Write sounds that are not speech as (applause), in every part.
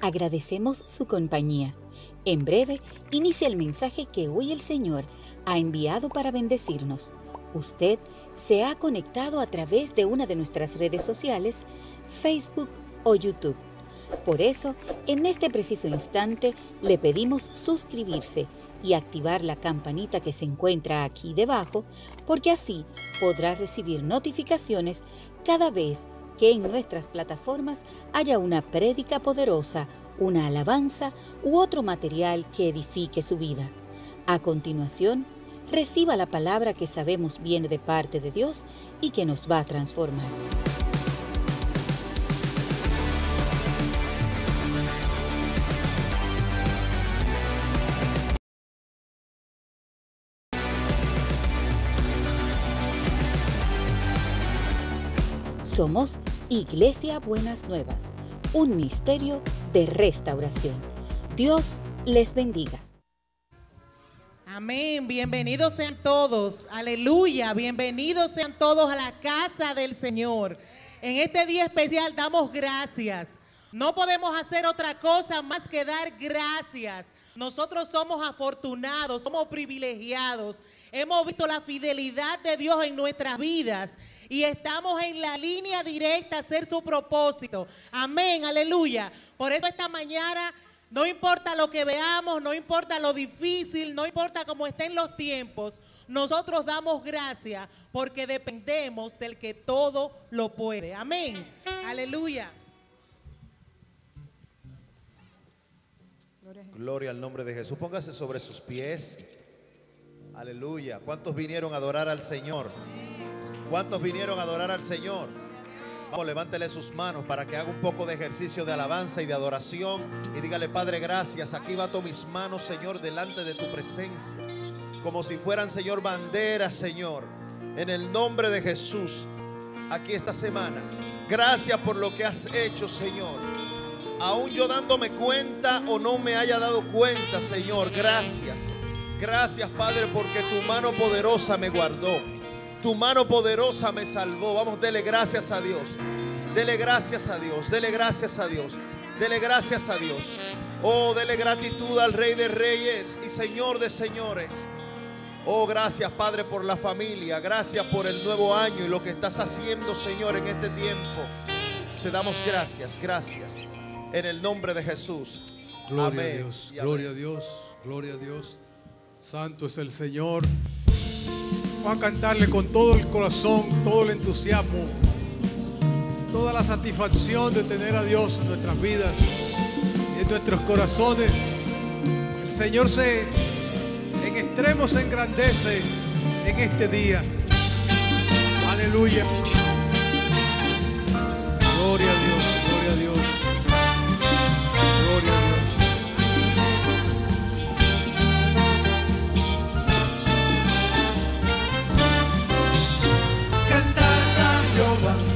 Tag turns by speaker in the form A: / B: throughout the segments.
A: Agradecemos su compañía. En breve, inicia el mensaje que hoy el Señor ha enviado para bendecirnos. Usted se ha conectado a través de una de nuestras redes sociales, Facebook o YouTube. Por eso, en este preciso instante, le pedimos suscribirse y activar la campanita que se encuentra aquí debajo, porque así podrá recibir notificaciones cada vez que en nuestras plataformas haya una prédica poderosa, una alabanza u otro material que edifique su vida. A continuación, reciba la palabra que sabemos viene de parte de Dios y que nos va a transformar. Somos Iglesia Buenas Nuevas, un misterio de restauración. Dios les bendiga.
B: Amén. Bienvenidos sean todos. Aleluya. Bienvenidos sean todos a la casa del Señor. En este día especial damos gracias. No podemos hacer otra cosa más que dar gracias. Nosotros somos afortunados, somos privilegiados. Hemos visto la fidelidad de Dios en nuestras vidas y estamos en la línea directa a hacer su propósito. Amén, aleluya. Por eso esta mañana, no importa lo que veamos, no importa lo difícil, no importa cómo estén los tiempos, nosotros damos gracias porque dependemos del que todo lo puede. Amén, aleluya.
C: Gloria al nombre de Jesús. Póngase sobre sus pies. Aleluya. ¿Cuántos vinieron a adorar al Señor? ¿Cuántos vinieron a adorar al Señor? Vamos, levántele sus manos para que haga un poco de ejercicio de alabanza y de adoración. Y dígale, Padre, gracias. Aquí bato mis manos, Señor, delante de tu presencia. Como si fueran, Señor, banderas, Señor. En el nombre de Jesús. Aquí esta semana. Gracias por lo que has hecho, Señor. Aún yo dándome cuenta o no me haya dado cuenta, Señor. Gracias. Gracias, Padre, porque tu mano poderosa me guardó. Tu mano poderosa me salvó. Vamos, dele gracias a Dios. Dele gracias a Dios. Dele gracias a Dios. Dele gracias a Dios. Oh, dele gratitud al Rey de Reyes y Señor de Señores. Oh, gracias Padre por la familia. Gracias por el nuevo año y lo que estás haciendo, Señor, en este tiempo. Te damos gracias, gracias. En el nombre de Jesús.
D: Gloria a Dios, gloria a Dios, gloria a Dios. Santo es el Señor. Vamos a cantarle con todo el corazón, todo el entusiasmo, toda la satisfacción de tener a Dios en nuestras vidas, en nuestros corazones. El Señor se en extremo se engrandece en este día. Aleluya. Gloria a Dios, gloria a Dios.
E: Porque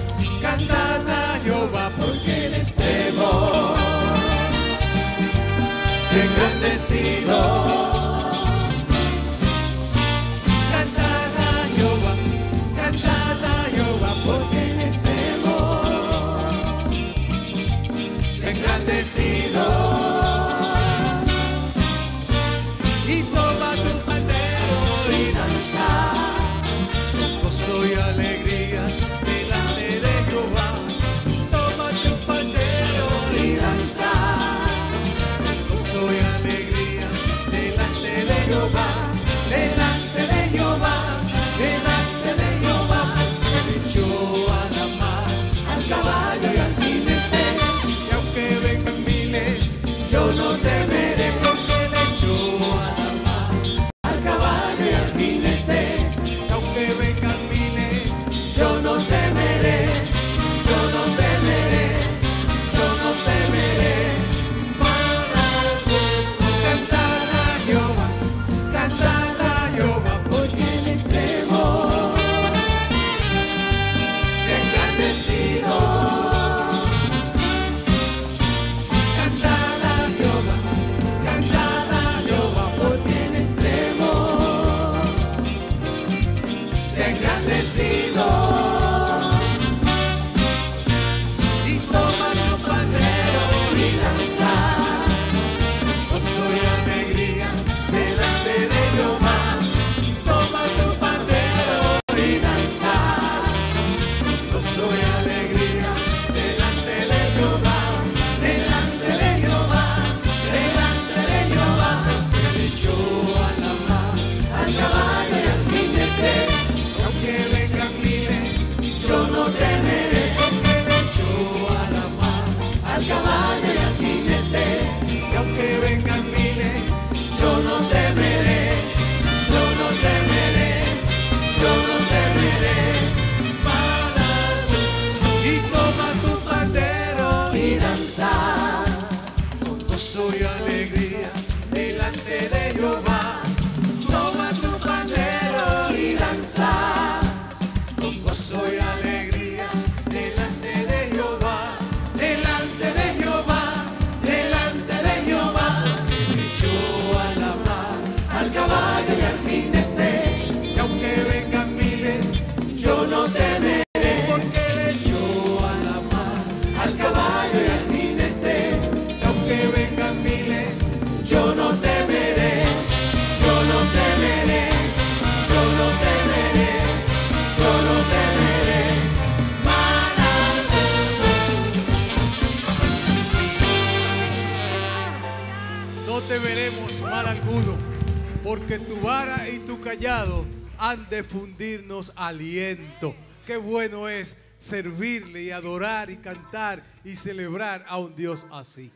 D: de
E: fundirnos aliento. Qué bueno es servirle y adorar y cantar y celebrar a un Dios así.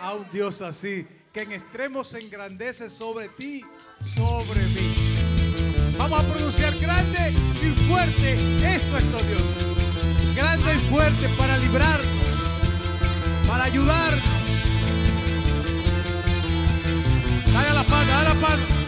E: A un Dios así, que en extremo se engrandece sobre ti, sobre mí. Vamos a pronunciar grande y fuerte es nuestro Dios. Grande y fuerte para librarnos, para ayudarnos. Dale a la palma, dale a la palma.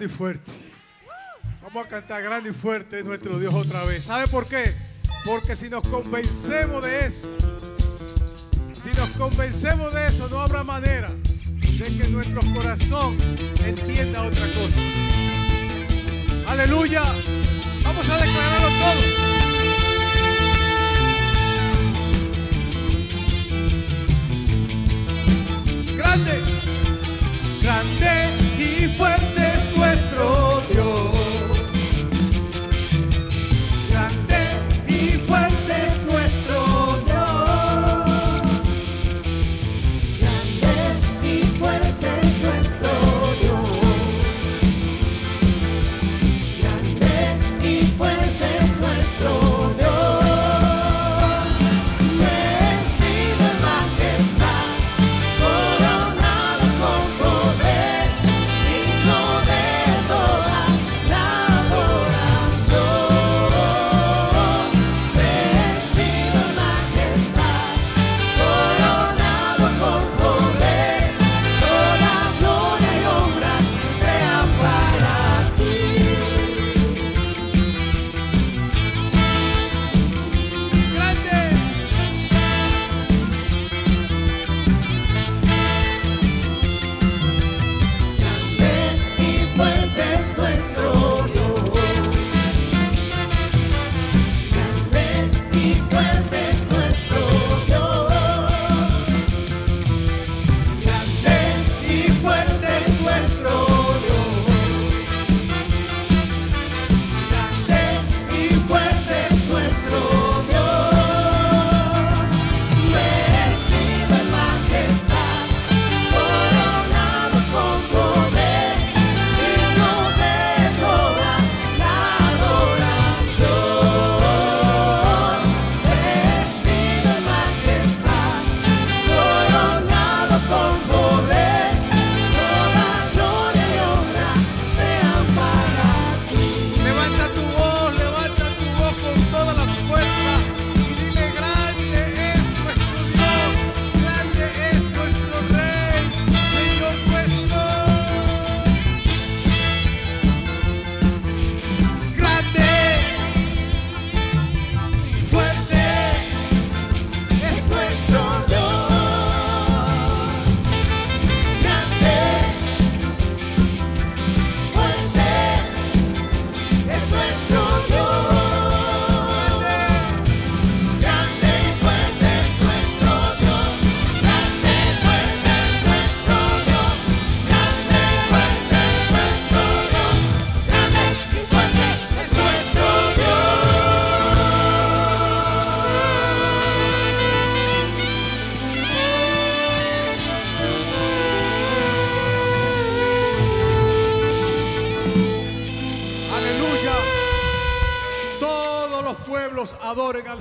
E: grande
D: y fuerte.
E: Vamos a cantar grande y fuerte nuestro Dios otra vez. ¿Sabe por qué? Porque si nos convencemos de eso, si nos convencemos de eso, no habrá manera de que nuestro corazón entienda otra cosa. Aleluya. Vamos a declararlo todo. grande.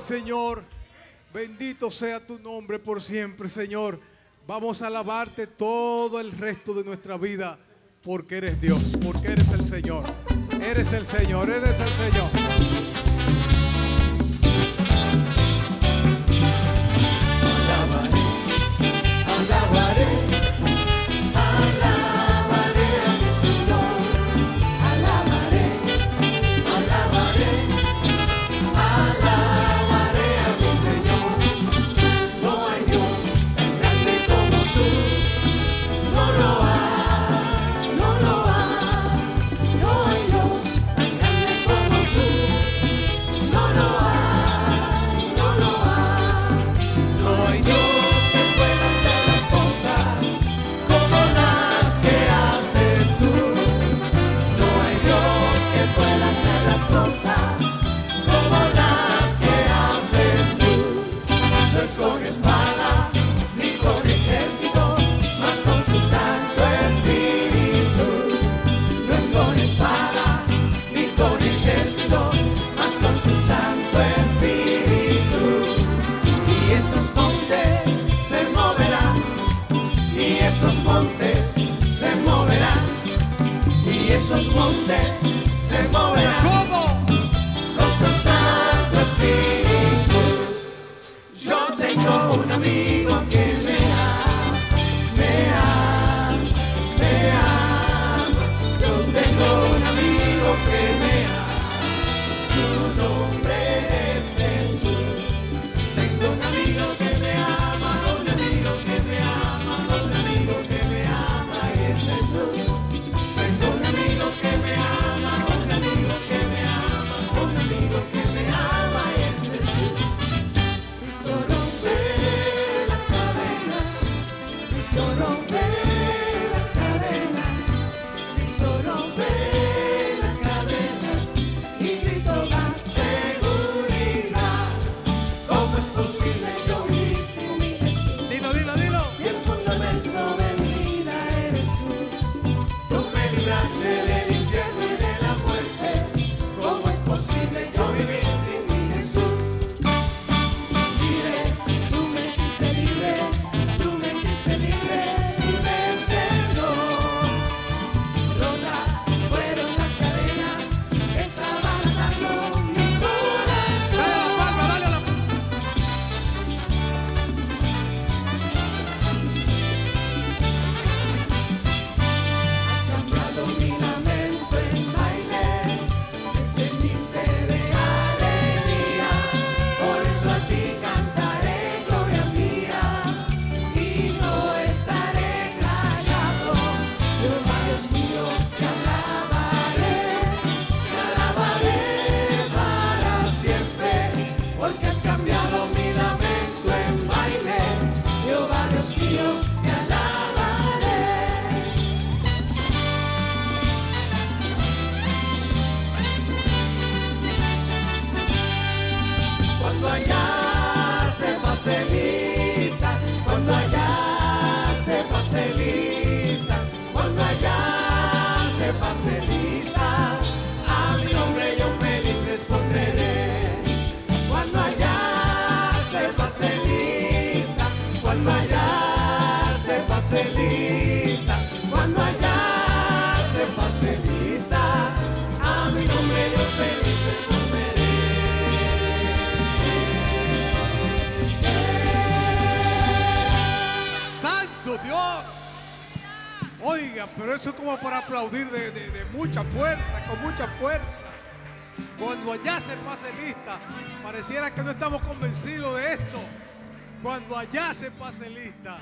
E: Señor. Bendito sea tu nombre por siempre, Señor. Vamos a alabarte todo el resto de nuestra vida porque eres Dios, porque eres el Señor. Eres el Señor, eres el Señor.
D: montes se moverán.
E: ¿Cómo?
D: Con su santo espíritu. Yo tengo un amigo. pero eso es como para aplaudir de, de mucha fuerza, con mucha fuerza. Cuando allá se pase lista, pareciera que no estamos convencidos de esto. Cuando allá se pase lista,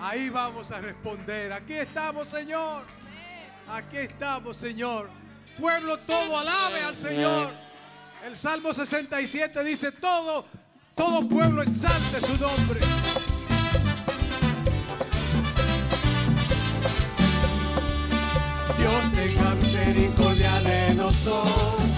D: ahí vamos a responder. Aquí estamos, Señor. Aquí estamos, Señor. Pueblo todo alabe al Señor. El Salmo 67 dice todo, todo pueblo exalte su nombre.
E: de misericordia de nosotros.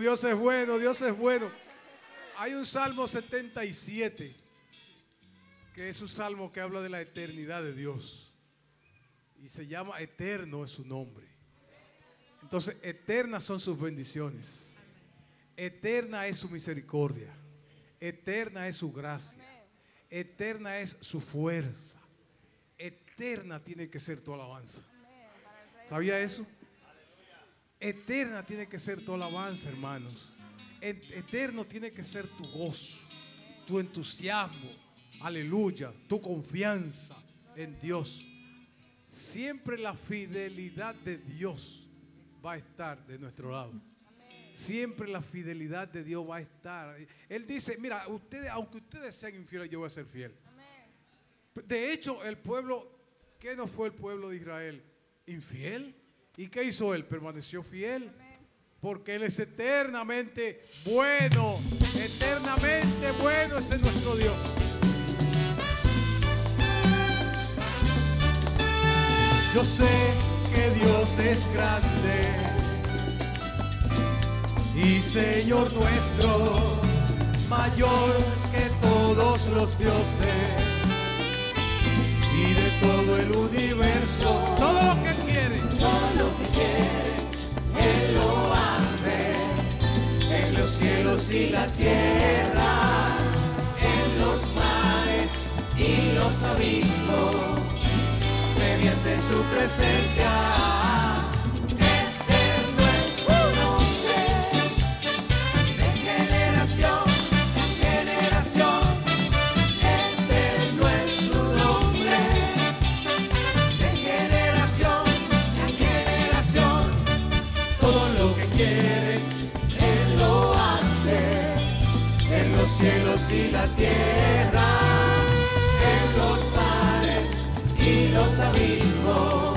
D: Dios es bueno, Dios es bueno. Hay un Salmo 77, que es un salmo que habla de la eternidad de Dios. Y se llama Eterno es su nombre. Entonces, eternas son sus bendiciones. Eterna es su misericordia. Eterna es su gracia. Eterna es su fuerza. Eterna tiene que ser tu alabanza. ¿Sabía eso? Eterna tiene que ser tu alabanza, hermanos. Eterno tiene que ser tu gozo, tu entusiasmo, aleluya, tu confianza en Dios. Siempre la fidelidad de Dios va a estar de nuestro lado. Siempre la fidelidad de Dios va a estar. Él dice, mira, ustedes, aunque ustedes sean infieles, yo voy a ser fiel. De hecho, el pueblo, ¿qué no fue el pueblo de Israel? Infiel. ¿Y qué hizo él? Permaneció fiel. Porque Él es eternamente bueno. Eternamente bueno ese es nuestro Dios.
E: Yo sé que Dios es grande y Señor nuestro, mayor que todos los dioses y de todo el universo.
D: Todo lo que Él quiere.
E: Él lo hace en los cielos y la tierra, en los mares y los abismos. Se vierte su presencia. Cielos y la tierra, en los mares y los abismos.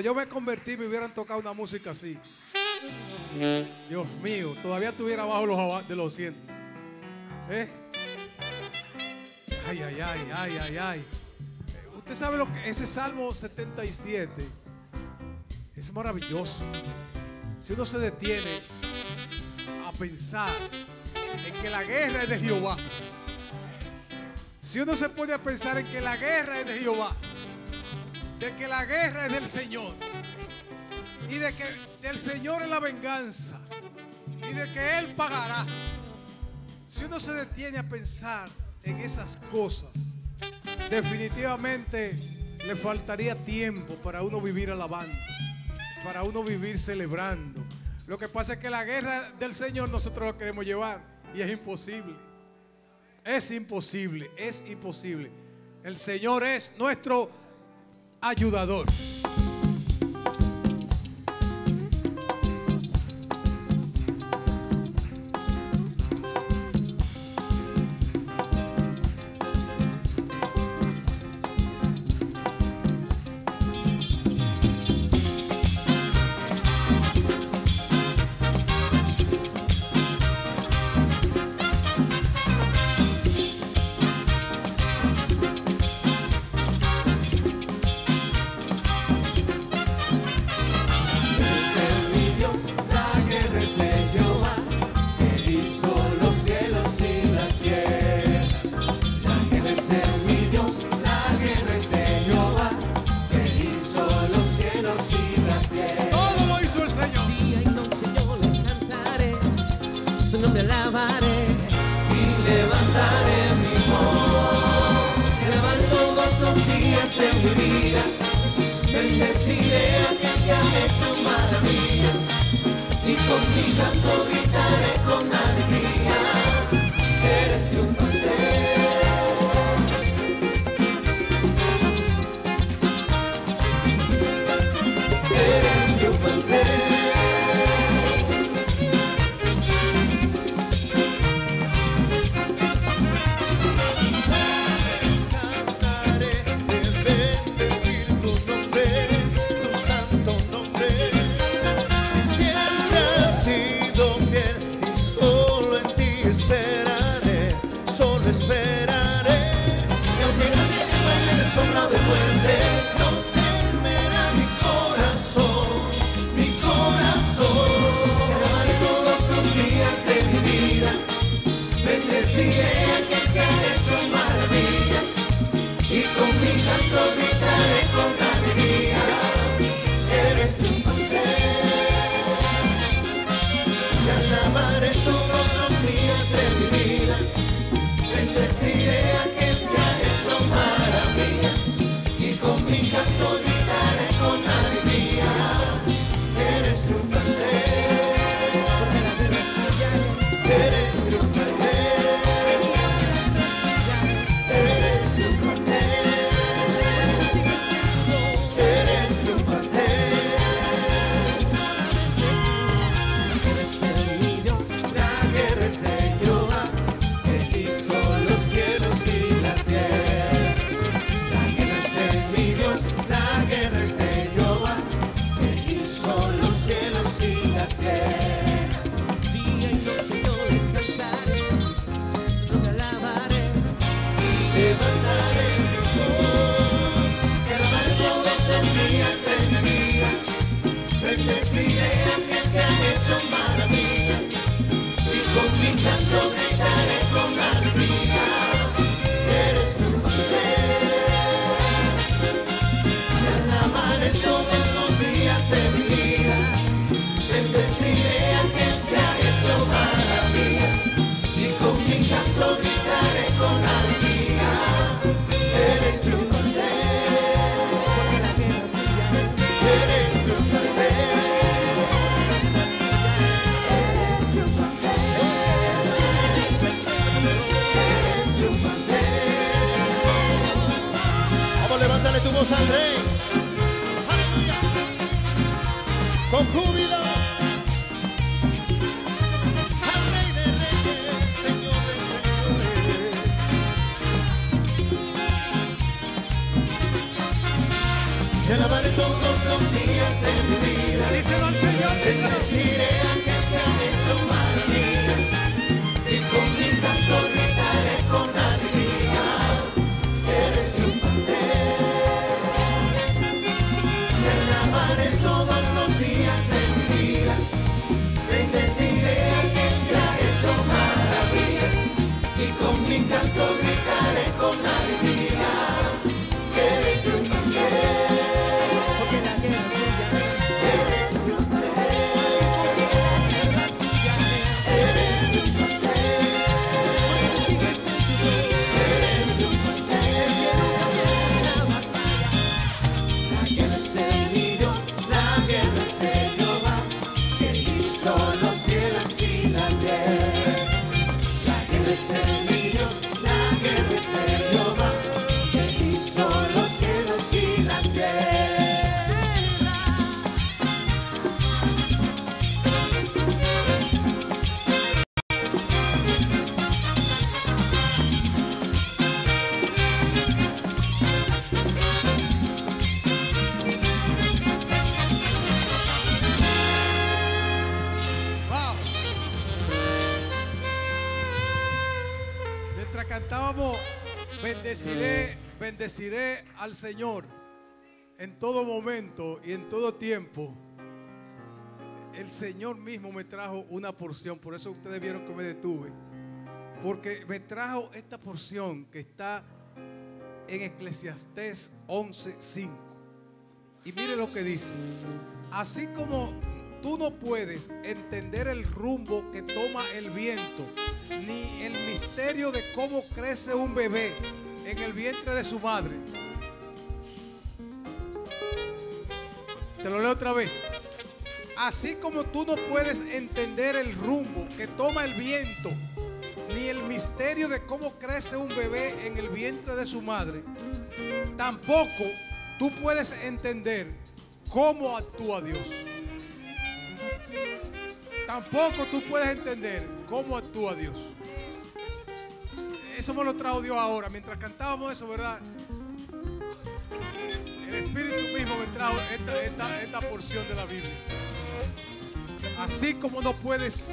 D: yo me convertí me hubieran tocado una música así. Dios mío, todavía estuviera abajo los, de los cientos. ¿Eh? Ay, ay, ay, ay, ay, ay. Usted sabe lo que ese Salmo 77 es maravilloso. Si uno se detiene a pensar en que la guerra es de Jehová. Si uno se pone a pensar en que la guerra es de Jehová de que la guerra es del Señor y de que del Señor es la venganza y de que Él pagará. Si uno se detiene a pensar en esas cosas, definitivamente le faltaría tiempo para uno vivir alabando, para uno vivir celebrando. Lo que pasa es que la guerra del Señor nosotros la queremos llevar y es imposible. Es imposible, es imposible. El Señor es nuestro ayudador. Todo lo hizo el Señor.
F: Día y noche yo le cantaré, su nombre alabaré
E: y levantaré mi voz. Te alabaré todos los días de mi vida. Bendeciré a aquel que ha hecho maravillas y con mi canto gritaré con
D: listen. Señor en todo momento y en todo tiempo. El Señor mismo me trajo una porción, por eso ustedes vieron que me detuve. Porque me trajo esta porción que está en Eclesiastés 11:5. Y mire lo que dice. Así como tú no puedes entender el rumbo que toma el viento, ni el misterio de cómo crece un bebé en el vientre de su madre. Te lo leo otra vez. Así como tú no puedes entender el rumbo que toma el viento, ni el misterio de cómo crece un bebé en el vientre de su madre, tampoco tú puedes entender cómo actúa Dios. Tampoco tú puedes entender cómo actúa Dios. Eso me lo trajo Dios ahora. Mientras cantábamos eso, ¿verdad? El Espíritu mismo me trajo esta, esta- esta porción de la Biblia. Así como no puedes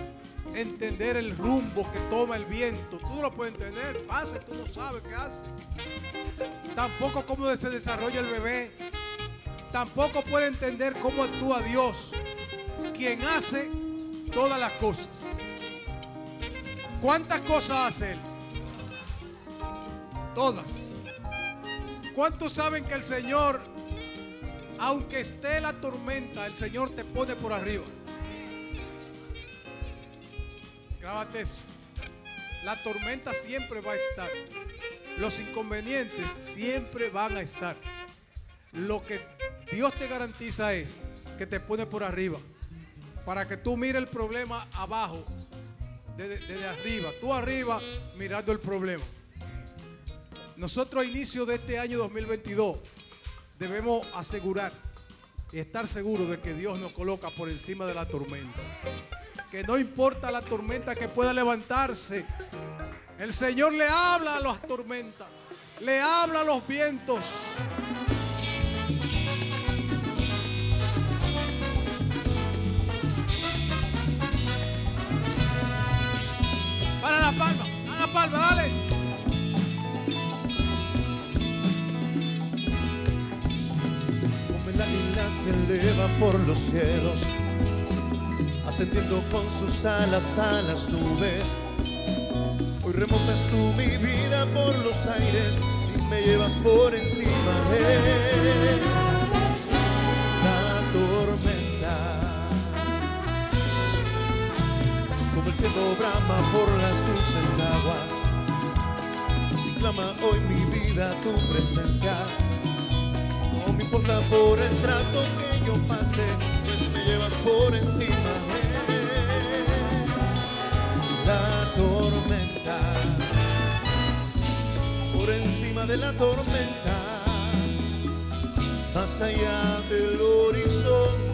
D: entender el rumbo que toma el viento, tú no lo puedes entender. Pasa, tú no sabes qué hace. Tampoco cómo se desarrolla el bebé. Tampoco puede entender cómo actúa Dios, quien hace todas las cosas. ¿Cuántas cosas hace Él? Todas. ¿Cuántos saben que el Señor, aunque esté la tormenta, el Señor te pone por arriba? Grábate eso. La tormenta siempre va a estar. Los inconvenientes siempre van a estar. Lo que Dios te garantiza es que te pone por arriba. Para que tú mires el problema abajo, desde, desde arriba. Tú arriba mirando el problema. Nosotros a inicio de este año 2022 debemos asegurar y estar seguros de que Dios nos coloca por encima de la tormenta. Que no importa la tormenta que pueda levantarse, el Señor le habla a las tormentas, le habla a los vientos. Para la palma, a la palma, dale.
C: Se eleva por los cielos, ascendiendo con sus alas a las nubes. Hoy remontas tú mi vida por los aires y me llevas por encima de la tormenta. Como el cielo brama por las dulces aguas, así clama hoy mi vida tu presencia. Importa por el trato que yo pase, pues me llevas por encima de la tormenta. Por encima de la tormenta, más allá del horizonte,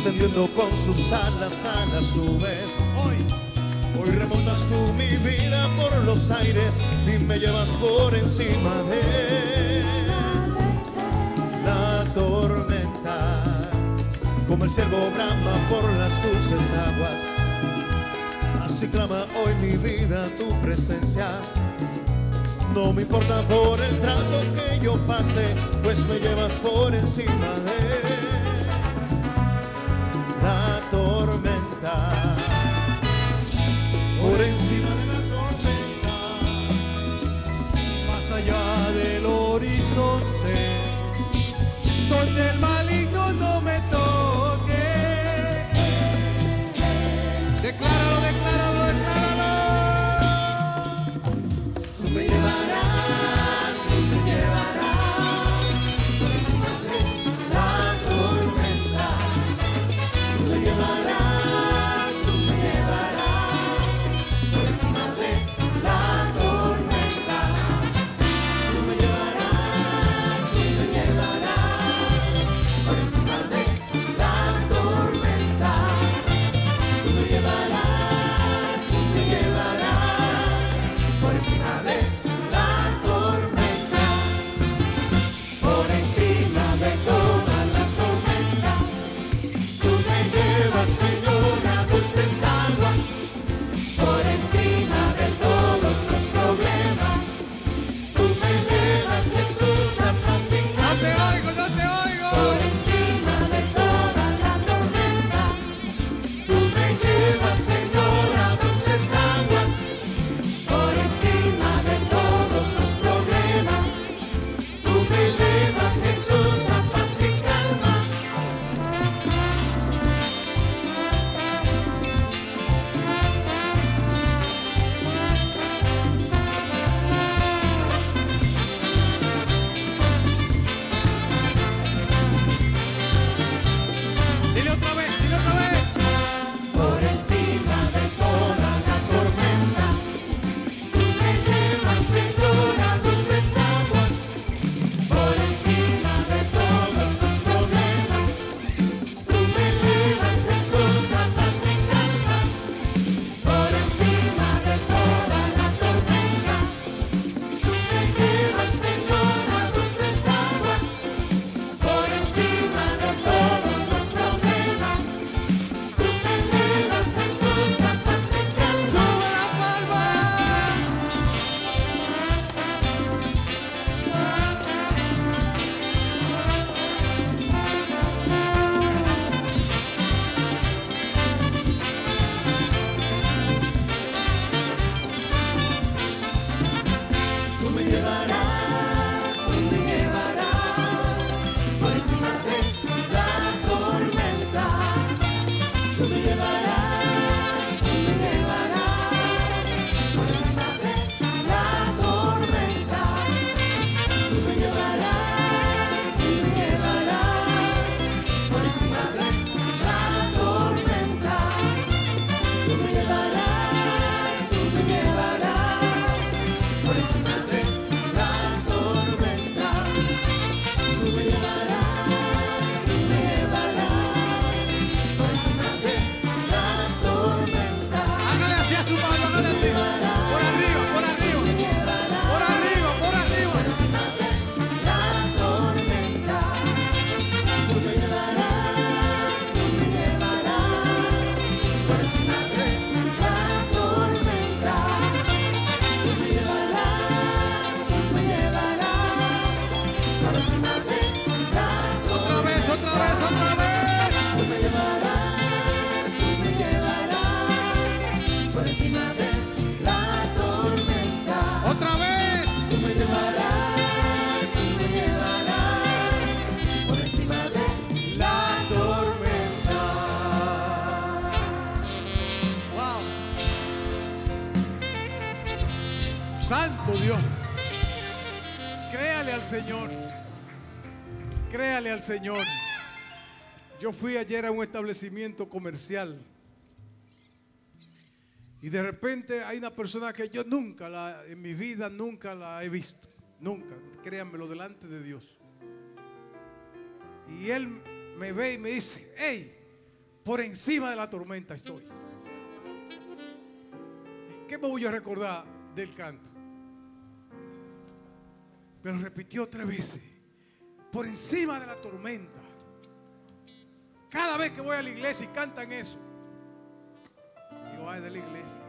C: ascendiendo con sus alas a las nubes.
D: Hoy,
C: Hoy remontas tú mi vida por los aires y me llevas por encima de la tormenta. Como el ciervo brama por las dulces aguas, así clama hoy mi vida tu presencia. No me importa por el trato que yo pase, pues me llevas por encima de tormenta. Por encima de la tormenta,
D: más allá del horizonte, donde el maligno Señor. Yo fui ayer a un establecimiento comercial. Y de repente hay una persona que yo nunca, en mi vida, nunca la he visto. Nunca, créanmelo, delante de Dios. Y él me ve y me dice, hey, por encima de la tormenta estoy. ¿Qué me voy a recordar del canto? Pero repitió tres veces, por encima de la tormenta. Cada vez que voy a la iglesia y cantan eso, digo, ay, de la iglesia.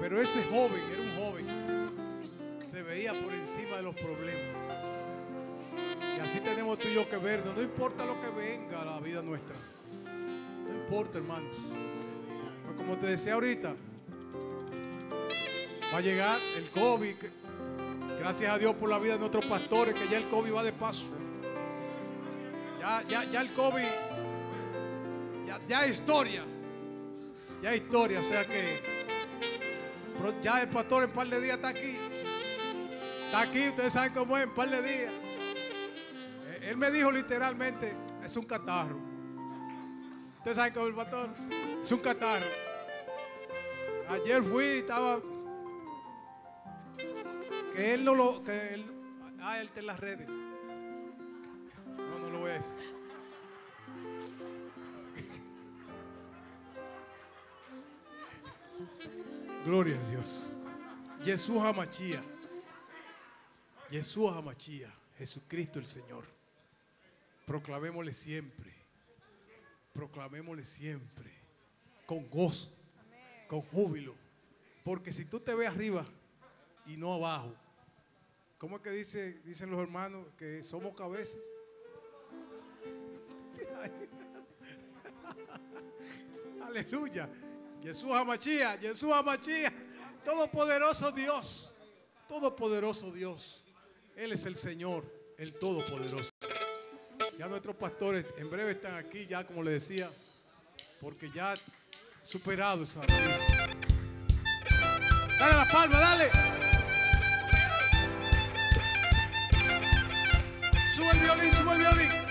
D: Pero ese joven, era un joven, se veía por encima de los problemas. Y así tenemos tú y yo que ver, no importa lo que venga a la vida nuestra. No importa, hermanos. Pues como te decía ahorita, va a llegar el COVID. Gracias a Dios por la vida de nuestros pastores, que ya el COVID va de paso. Ya, ya, ya el COVID, ya, ya historia. Ya historia, o sea que ya el pastor en par de días está aquí. Está aquí, ustedes saben cómo es, en par de días. Eh, Él me dijo literalmente, es un catarro. Ustedes saben cómo es el pastor, es un catarro. Ayer fui, estaba él no lo. Que él, ah, él está en las redes. No, no lo voy a. (laughs) Gloria a Dios. Jesús Amachía. Jesús Amachía. Jesucristo el Señor. Proclamémosle siempre. Proclamémosle siempre. Con gozo. Con júbilo. Porque si tú te ves arriba y no abajo. ¿Cómo es que dice, dicen los hermanos que somos cabeza? (laughs) Aleluya. Jesús Amachía, Jesús Amachía. Todopoderoso Dios. Todopoderoso Dios. Él es el Señor, el Todopoderoso. Ya nuestros pastores en breve están aquí, ya como le decía, porque ya superado esa crisis. Dale la palma, dale. Sube el violín, sube el violín.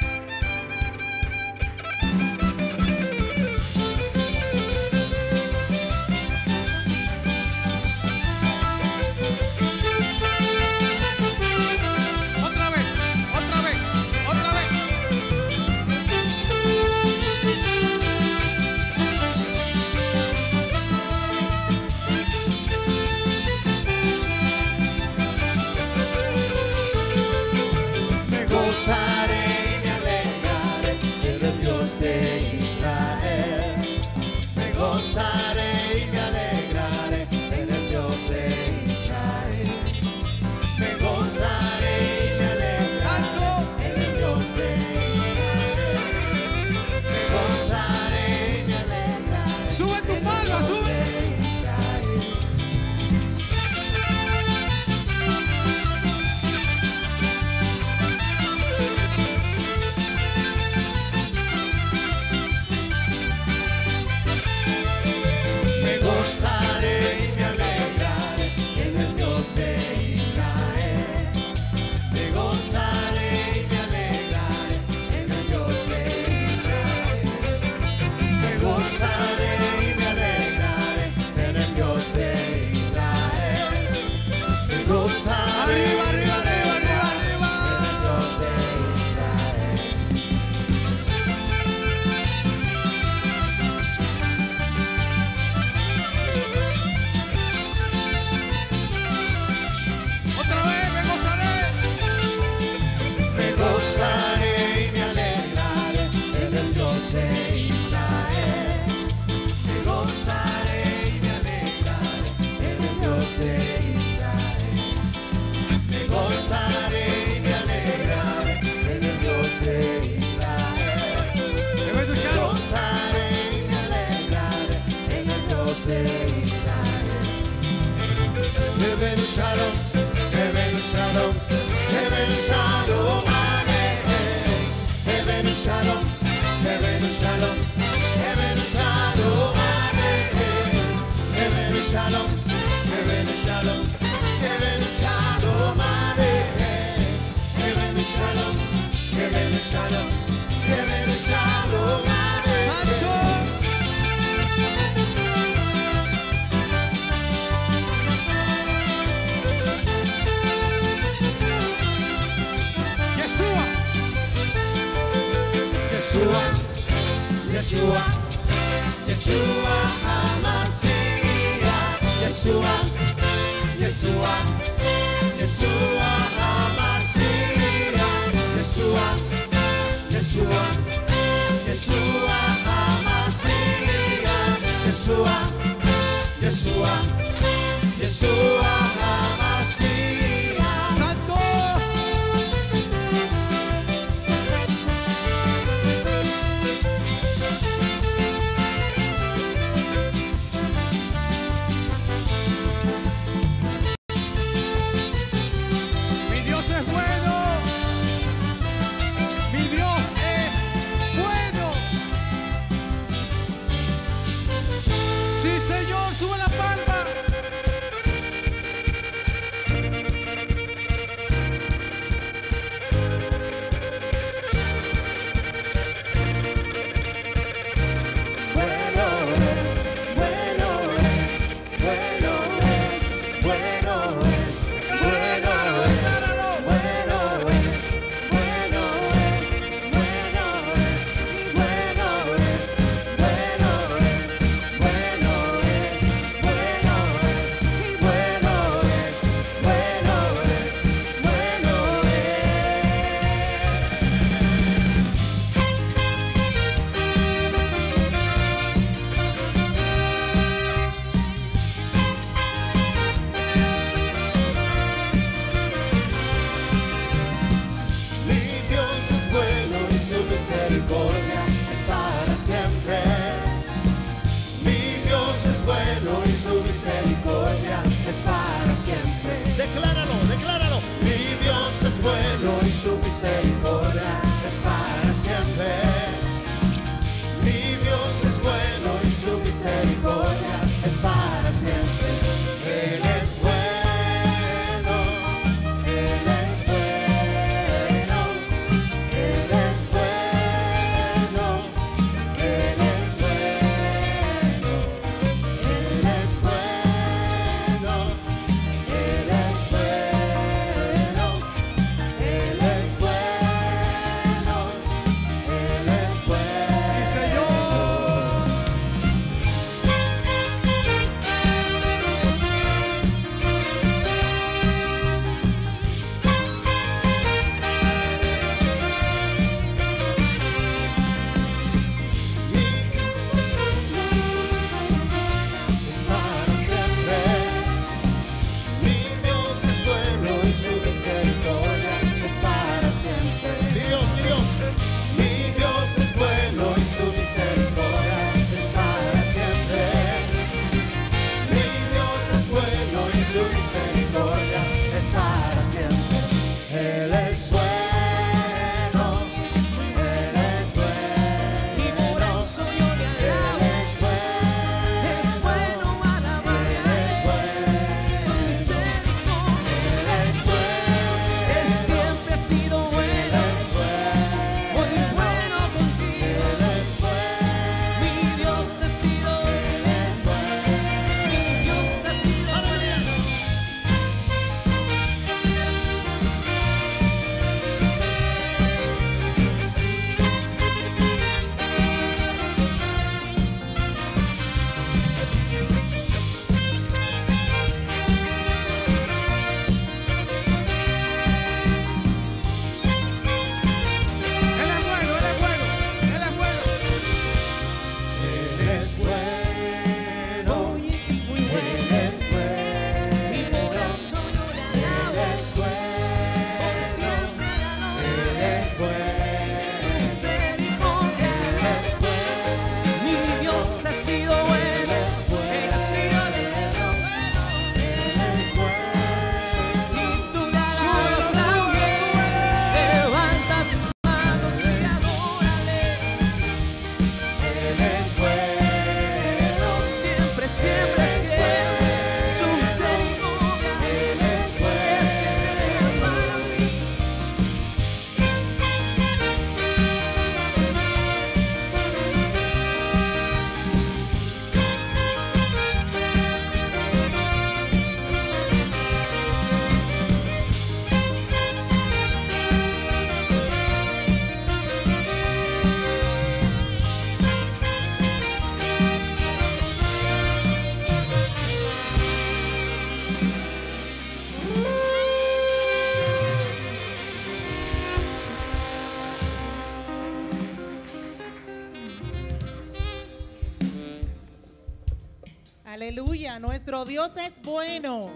B: Aleluya, nuestro Dios es bueno.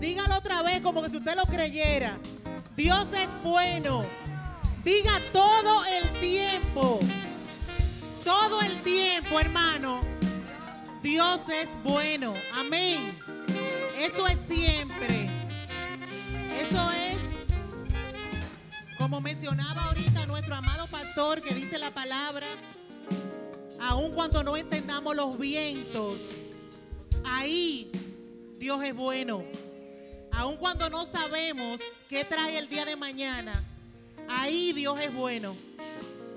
B: Dígalo otra vez como que si usted lo creyera. Dios es bueno. Diga todo el tiempo. Todo el tiempo, hermano. Dios es bueno. Amén. Eso es siempre. Eso es, como mencionaba ahorita nuestro amado pastor que dice la palabra, aun cuando no entendamos los vientos, ahí Dios es bueno. Aun cuando no sabemos qué trae el día de mañana, ahí Dios es bueno.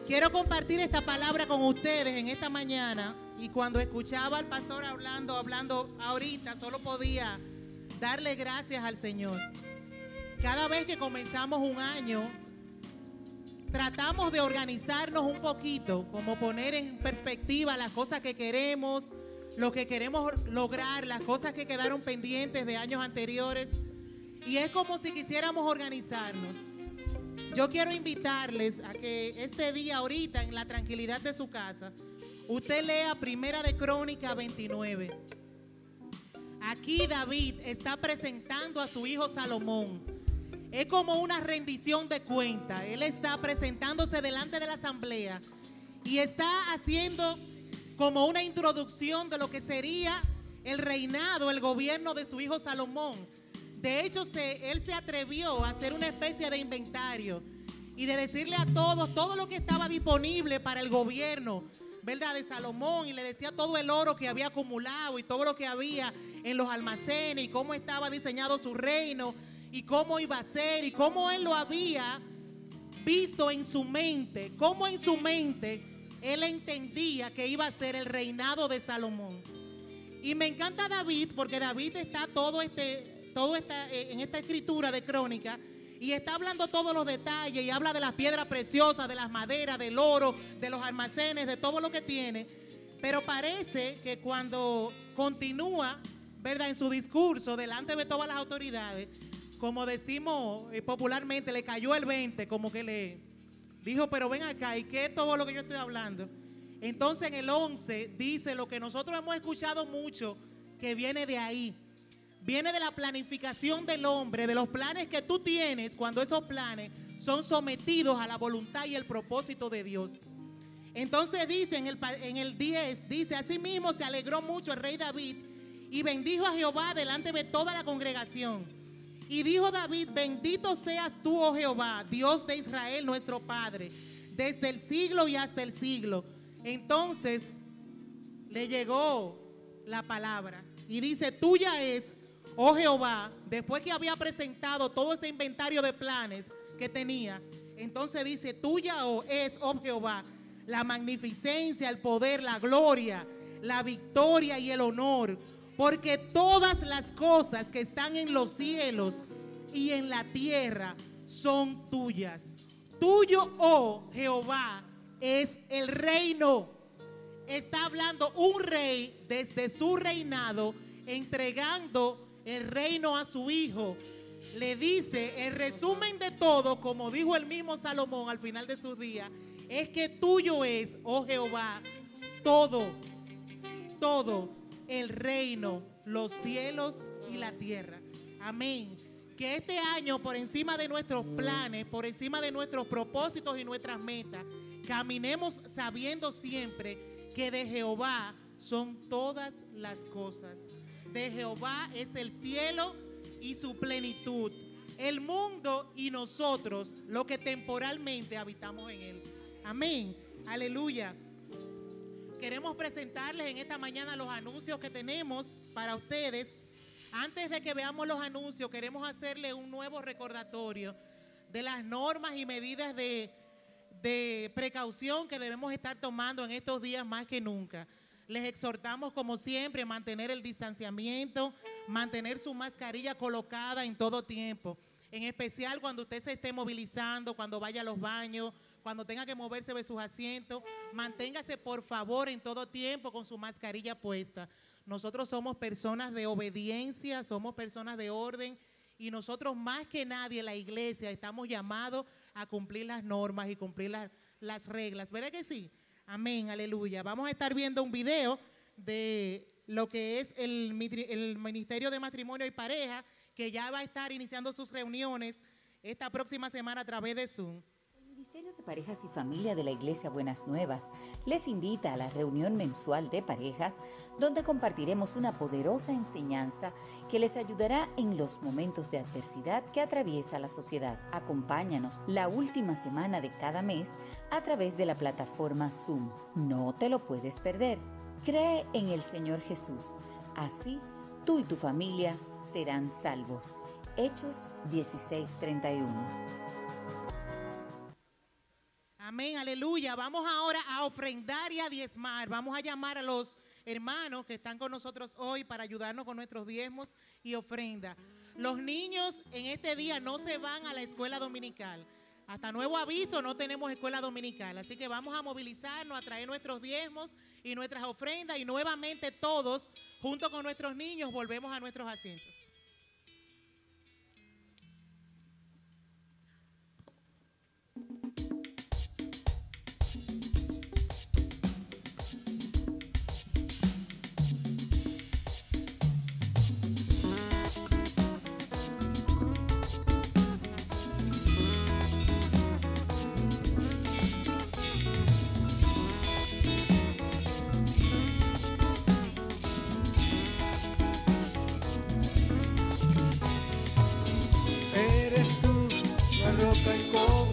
B: Quiero compartir esta palabra con ustedes en esta mañana y cuando escuchaba al pastor hablando, hablando ahorita, solo podía darle gracias al Señor. Cada vez que comenzamos un año, tratamos de organizarnos un poquito, como poner en perspectiva las cosas que queremos, lo que queremos lograr, las cosas que quedaron pendientes de años anteriores. Y es como si quisiéramos organizarnos. Yo quiero invitarles a que este día ahorita, en la tranquilidad de su casa, usted lea Primera de Crónica 29. Aquí David está presentando a su hijo Salomón. Es como una rendición de cuenta. Él está presentándose delante de la asamblea y está haciendo como una introducción de lo que sería el reinado, el gobierno de su hijo Salomón. De hecho, él se atrevió a hacer una especie de inventario y de decirle a todos todo lo que estaba disponible para el gobierno, ¿verdad? De Salomón y le decía todo el oro que había acumulado y todo lo que había en los almacenes y cómo estaba diseñado su reino y cómo iba a ser y cómo él lo había visto en su mente, cómo en su mente él entendía que iba a ser el reinado de Salomón. Y me encanta David porque David está todo este, todo esta, eh, en esta escritura de crónica y está hablando todos los detalles y habla de las piedras preciosas, de las maderas, del oro, de los almacenes, de todo lo que tiene. Pero parece que cuando continúa, ¿verdad? En su discurso delante de todas las autoridades, como decimos eh, popularmente, le cayó el 20, como que le dijo, pero ven acá, ¿y qué es todo lo que yo estoy hablando? Entonces en el 11 dice lo que nosotros hemos escuchado mucho, que viene de ahí. Viene de la planificación del hombre, de los planes que tú tienes cuando esos planes son sometidos a la voluntad y el propósito de Dios. Entonces dice en el, en el 10, dice, asimismo se alegró mucho el rey David y bendijo a Jehová delante de toda la congregación. Y dijo David, bendito seas tú, oh Jehová, Dios de Israel, nuestro Padre, desde el siglo y hasta el siglo. Entonces le llegó la palabra y dice, tuya es, oh Jehová, después que había presentado todo ese inventario de planes que tenía, entonces dice, tuya oh, es, oh Jehová, la magnificencia, el poder, la gloria, la victoria y el honor, porque todas las cosas que están en los cielos y en la tierra son tuyas. Tuyo, oh Jehová, es el reino está hablando un rey desde su reinado, entregando el reino a su hijo. Le dice, el resumen de todo, como dijo el mismo Salomón al final de sus días, es que tuyo es, oh Jehová, todo, todo el reino, los cielos y la tierra. Amén. Que este año, por encima de nuestros planes, por encima de nuestros propósitos y nuestras metas, caminemos sabiendo siempre que de Jehová son todas las cosas. De Jehová es el cielo y su plenitud, el mundo y nosotros, lo que temporalmente habitamos en él. Amén. Aleluya. Queremos presentarles en esta mañana los anuncios que tenemos para ustedes. Antes de que veamos los anuncios, queremos hacerle un nuevo recordatorio de las normas y medidas de, de precaución que debemos estar tomando en estos días más que nunca. Les exhortamos, como siempre, a mantener el distanciamiento, mantener su mascarilla colocada en todo tiempo. En especial cuando usted se esté movilizando, cuando vaya a los baños, cuando tenga que moverse de sus asientos. Manténgase, por favor, en todo tiempo con su mascarilla puesta. Nosotros somos personas de obediencia, somos personas de orden y nosotros más que nadie, la iglesia, estamos llamados a cumplir las normas y cumplir las, las reglas. ¿Verdad que sí? Amén, aleluya. Vamos a estar viendo un video de lo que es el, el Ministerio de Matrimonio y Pareja, que ya va a estar iniciando sus reuniones esta próxima semana a través de Zoom.
A: Ministerio de Parejas y Familia de la Iglesia Buenas Nuevas les invita a la reunión mensual de parejas donde compartiremos una poderosa enseñanza que les ayudará en los momentos de adversidad que atraviesa la sociedad. Acompáñanos la última semana de cada mes a través de la plataforma Zoom. No te lo puedes perder. Cree en el Señor Jesús. Así tú y tu familia serán salvos. Hechos 16:31.
B: Amén, aleluya. Vamos ahora a ofrendar y a diezmar. Vamos a llamar a los hermanos que están con nosotros hoy para ayudarnos con nuestros diezmos y ofrenda. Los niños en este día no se van a la escuela dominical. Hasta nuevo aviso no tenemos escuela dominical. Así que vamos a movilizarnos, a traer nuestros diezmos y nuestras ofrendas y nuevamente todos, junto con nuestros niños, volvemos a nuestros asientos.
D: La roca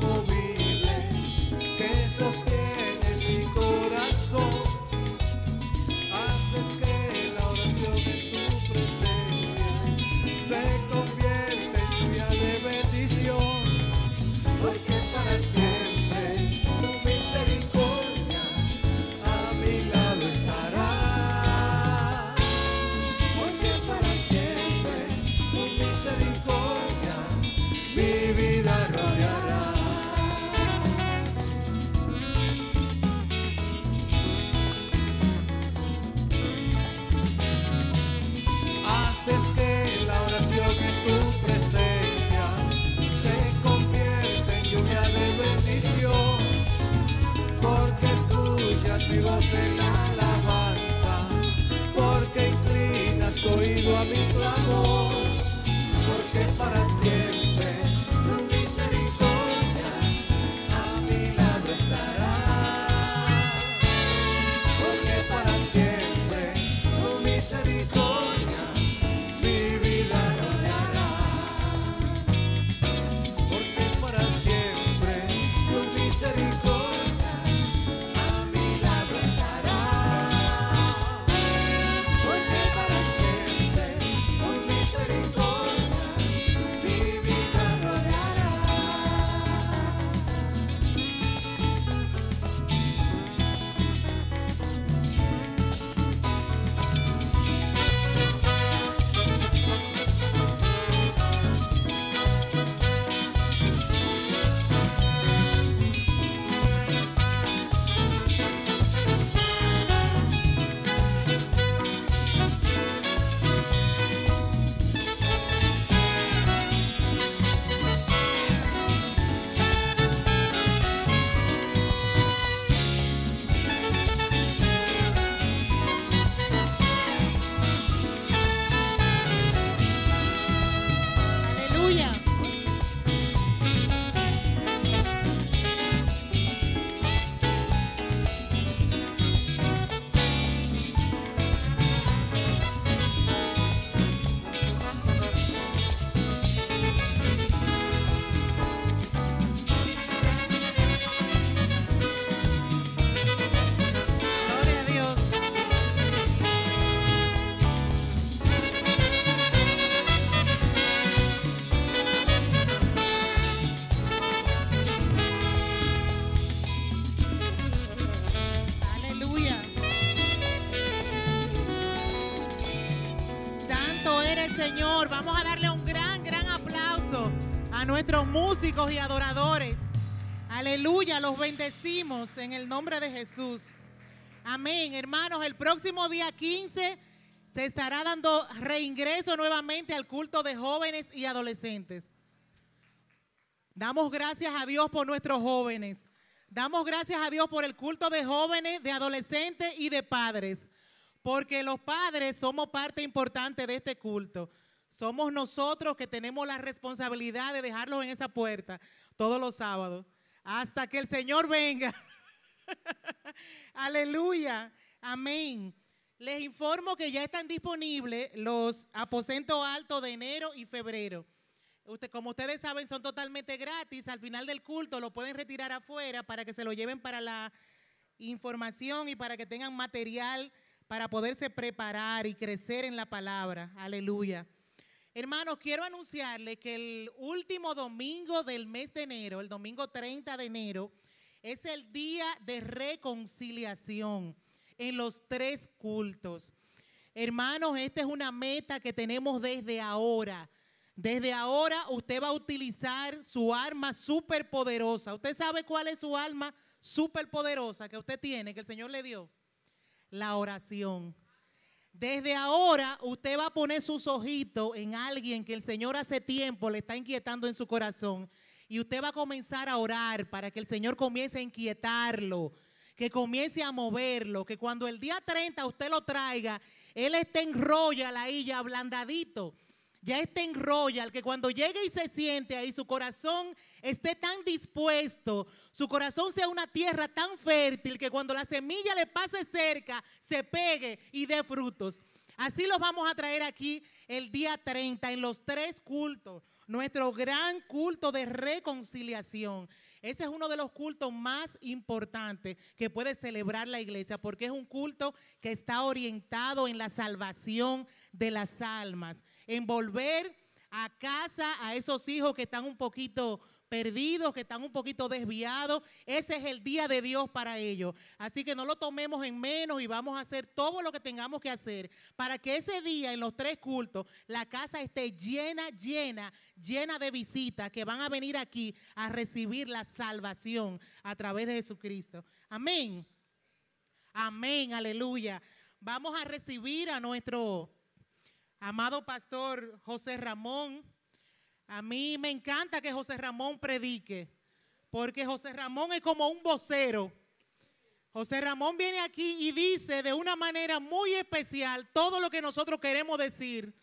B: nuestros músicos y adoradores. Aleluya, los bendecimos en el nombre de Jesús. Amén, hermanos. El próximo día 15 se estará dando reingreso nuevamente al culto de jóvenes y adolescentes. Damos gracias a Dios por nuestros jóvenes. Damos gracias a Dios por el culto de jóvenes, de adolescentes y de padres. porque los padres somos parte importante de este culto. Somos nosotros que tenemos la responsabilidad de dejarlos en esa puerta todos los sábados hasta que el Señor venga. (laughs) Aleluya. Amén. Les informo que ya están disponibles los aposentos altos de enero y febrero. Usted, como ustedes saben, son totalmente gratis. Al final del culto lo pueden retirar afuera para que se lo lleven para la información y para que tengan material para poderse preparar y crecer en la palabra. Aleluya. Hermanos, quiero anunciarles que el último domingo del mes de enero, el domingo 30 de enero, es el día de reconciliación en los tres cultos. Hermanos, esta es una meta que tenemos desde ahora. Desde ahora usted va a utilizar su arma superpoderosa. ¿Usted sabe cuál es su arma superpoderosa que usted tiene, que el Señor le dio? La oración. Desde ahora usted va a poner sus ojitos en alguien que el Señor hace tiempo le está inquietando en su corazón. Y usted va a comenzar a orar para que el Señor comience a inquietarlo, que comience a moverlo, que cuando el día 30 usted lo traiga, Él esté en royal ahí ya ablandadito. Ya esté en que cuando llegue y se siente ahí, su corazón esté tan dispuesto, su corazón sea una tierra tan fértil que cuando la semilla le pase cerca, se pegue y dé frutos. Así los vamos a traer aquí el día 30 en los tres cultos, nuestro gran culto de reconciliación. Ese es uno de los cultos más importantes que puede celebrar la iglesia porque es un culto que está orientado en la salvación de las almas, en volver a casa a esos hijos que están un poquito perdidos, que están un poquito desviados. Ese es el día de Dios para ellos. Así que no lo tomemos en menos y vamos a hacer todo lo que tengamos que hacer para que ese día en los tres cultos la casa esté llena, llena, llena de visitas que van a venir aquí a recibir la salvación a través de Jesucristo. Amén. Amén, aleluya. Vamos a recibir a nuestro amado pastor José Ramón. A mí me encanta que José Ramón predique, porque José Ramón es como un vocero. José Ramón viene aquí y dice de una manera muy especial todo lo que nosotros queremos decir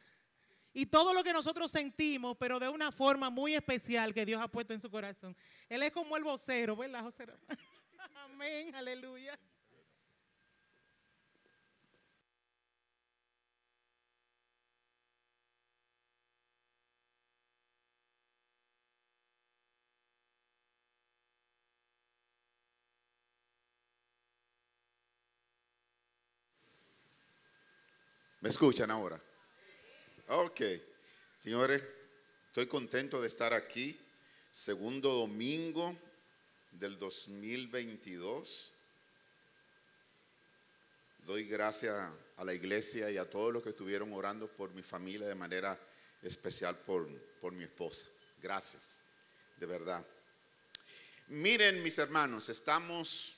B: y todo lo que nosotros sentimos, pero de una forma muy especial que Dios ha puesto en su corazón. Él es como el vocero, ¿verdad, José Ramón? (laughs) Amén, aleluya.
G: ¿Me escuchan ahora? Ok. Señores, estoy contento de estar aquí. Segundo domingo del 2022. Doy gracias a la iglesia y a todos los que estuvieron orando por mi familia, de manera especial por, por mi esposa. Gracias, de verdad. Miren, mis hermanos, estamos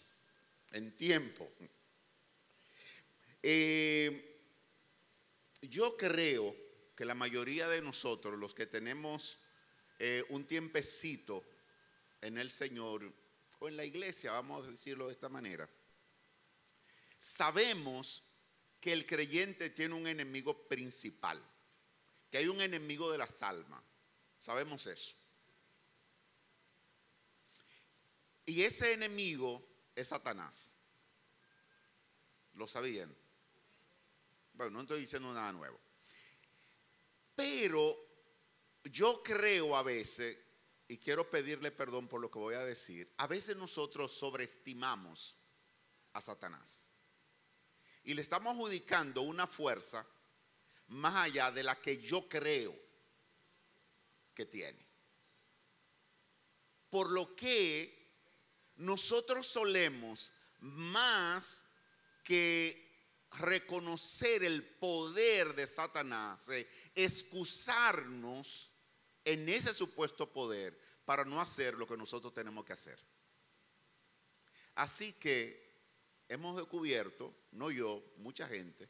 G: en tiempo. Eh, yo creo que la mayoría de nosotros, los que tenemos eh, un tiempecito en el Señor o en la iglesia, vamos a decirlo de esta manera, sabemos que el creyente tiene un enemigo principal, que hay un enemigo de las almas. Sabemos eso. Y ese enemigo es Satanás. ¿Lo sabían? Bueno, no estoy diciendo nada nuevo. Pero yo creo a veces, y quiero pedirle perdón por lo que voy a decir, a veces nosotros sobreestimamos a Satanás. Y le estamos adjudicando una fuerza más allá de la que yo creo que tiene. Por lo que nosotros solemos más que reconocer el poder de Satanás, eh, excusarnos en ese supuesto poder para no hacer lo que nosotros tenemos que hacer. Así que hemos descubierto, no yo, mucha gente,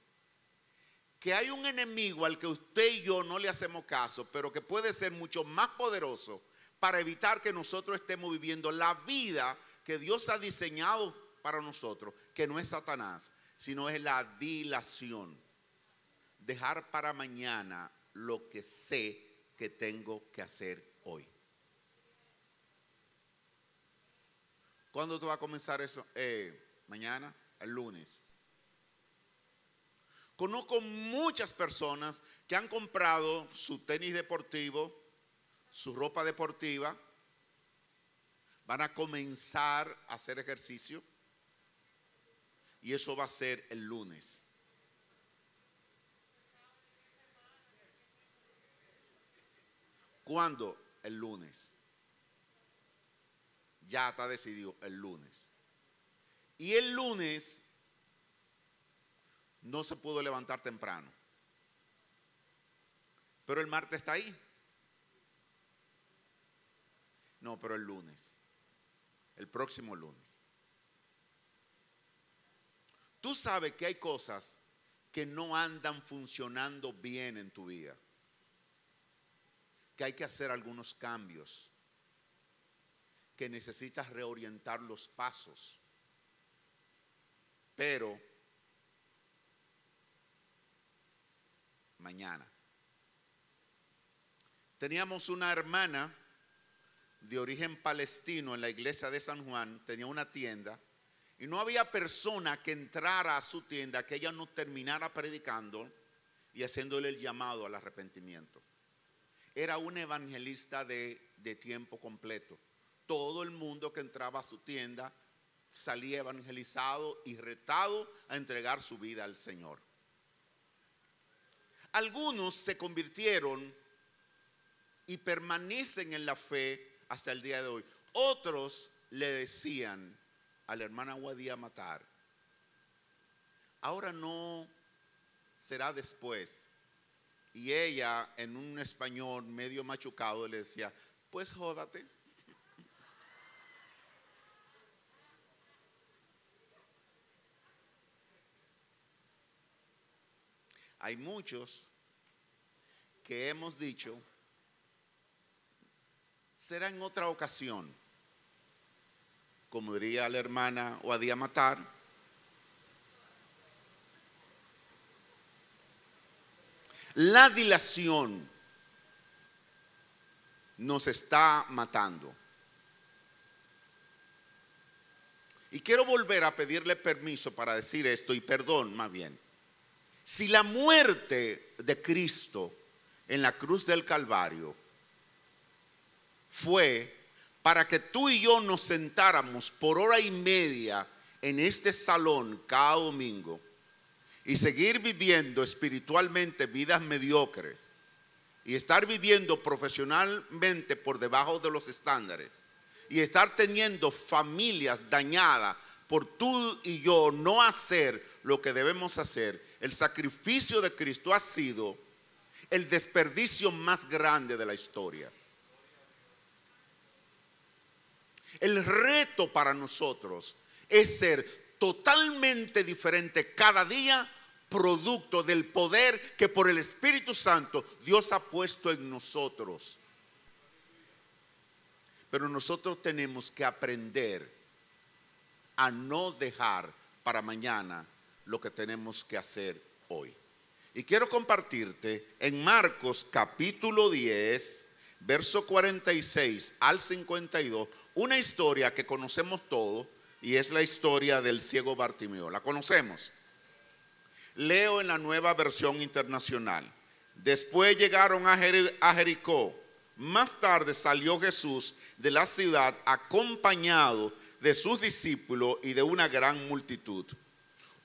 G: que hay un enemigo al que usted y yo no le hacemos caso, pero que puede ser mucho más poderoso para evitar que nosotros estemos viviendo la vida que Dios ha diseñado para nosotros, que no es Satanás, sino es la dilación. Dejar para mañana lo que sé que tengo que hacer hoy. ¿Cuándo tú vas a comenzar eso? Eh, mañana, el lunes. Conozco muchas personas que han comprado su tenis deportivo, su ropa deportiva, van a comenzar a hacer ejercicio y eso va a ser el lunes. ¿Cuándo? El lunes. Ya está decidido el lunes. Y el lunes no se pudo levantar temprano. Pero el martes está ahí. No, pero el lunes. El próximo lunes. Tú sabes que hay cosas que no andan funcionando bien en tu vida. Que hay que hacer algunos cambios. Que necesitas reorientar los pasos. Pero mañana. Teníamos una hermana de origen palestino en la iglesia de San Juan, tenía una tienda y no había persona que entrara a su tienda que ella no terminara predicando y haciéndole el llamado al arrepentimiento. Era un evangelista de, de tiempo completo. Todo el mundo que entraba a su tienda salía evangelizado y retado a entregar su vida al Señor. Algunos se convirtieron y permanecen en la fe hasta el día de hoy. Otros le decían a la hermana Guadía Matar, ahora no será después. Y ella en un español medio machucado le decía, pues jódate. (laughs) Hay muchos que hemos dicho, será en otra ocasión, como diría la hermana Oadía Matar. La dilación nos está matando. Y quiero volver a pedirle permiso para decir esto y perdón más bien. Si la muerte de Cristo en la cruz del Calvario fue para que tú y yo nos sentáramos por hora y media en este salón cada domingo y seguir viviendo espiritualmente vidas mediocres y estar viviendo profesionalmente por debajo de los estándares y estar teniendo familias dañadas por tú y yo no hacer lo que debemos hacer, el sacrificio de Cristo ha sido el desperdicio más grande de la historia. El reto para nosotros es ser totalmente diferente cada día, producto del poder que por el Espíritu Santo Dios ha puesto en nosotros. Pero nosotros tenemos que aprender a no dejar para mañana lo que tenemos que hacer hoy. Y quiero compartirte en Marcos capítulo 10, verso 46 al 52, una historia que conocemos todos y es la historia del ciego Bartimeo. ¿La conocemos? Leo en la nueva versión internacional. Después llegaron a, Jer a Jericó. Más tarde salió Jesús de la ciudad acompañado de sus discípulos y de una gran multitud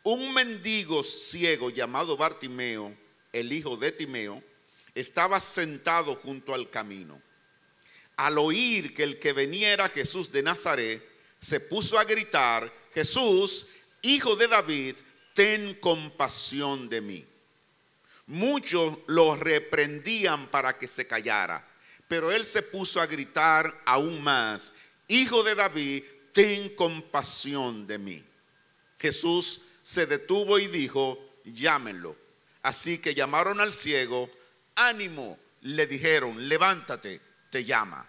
G: un mendigo ciego llamado Bartimeo, el hijo de Timeo, estaba sentado junto al camino. Al oír que el que venía era Jesús de Nazaret, se puso a gritar, Jesús, hijo de David, ten compasión de mí. Muchos lo reprendían para que se callara, pero él se puso a gritar aún más, Hijo de David, ten compasión de mí. Jesús se detuvo y dijo, llámenlo. Así que llamaron al ciego, ánimo, le dijeron, levántate, te llama.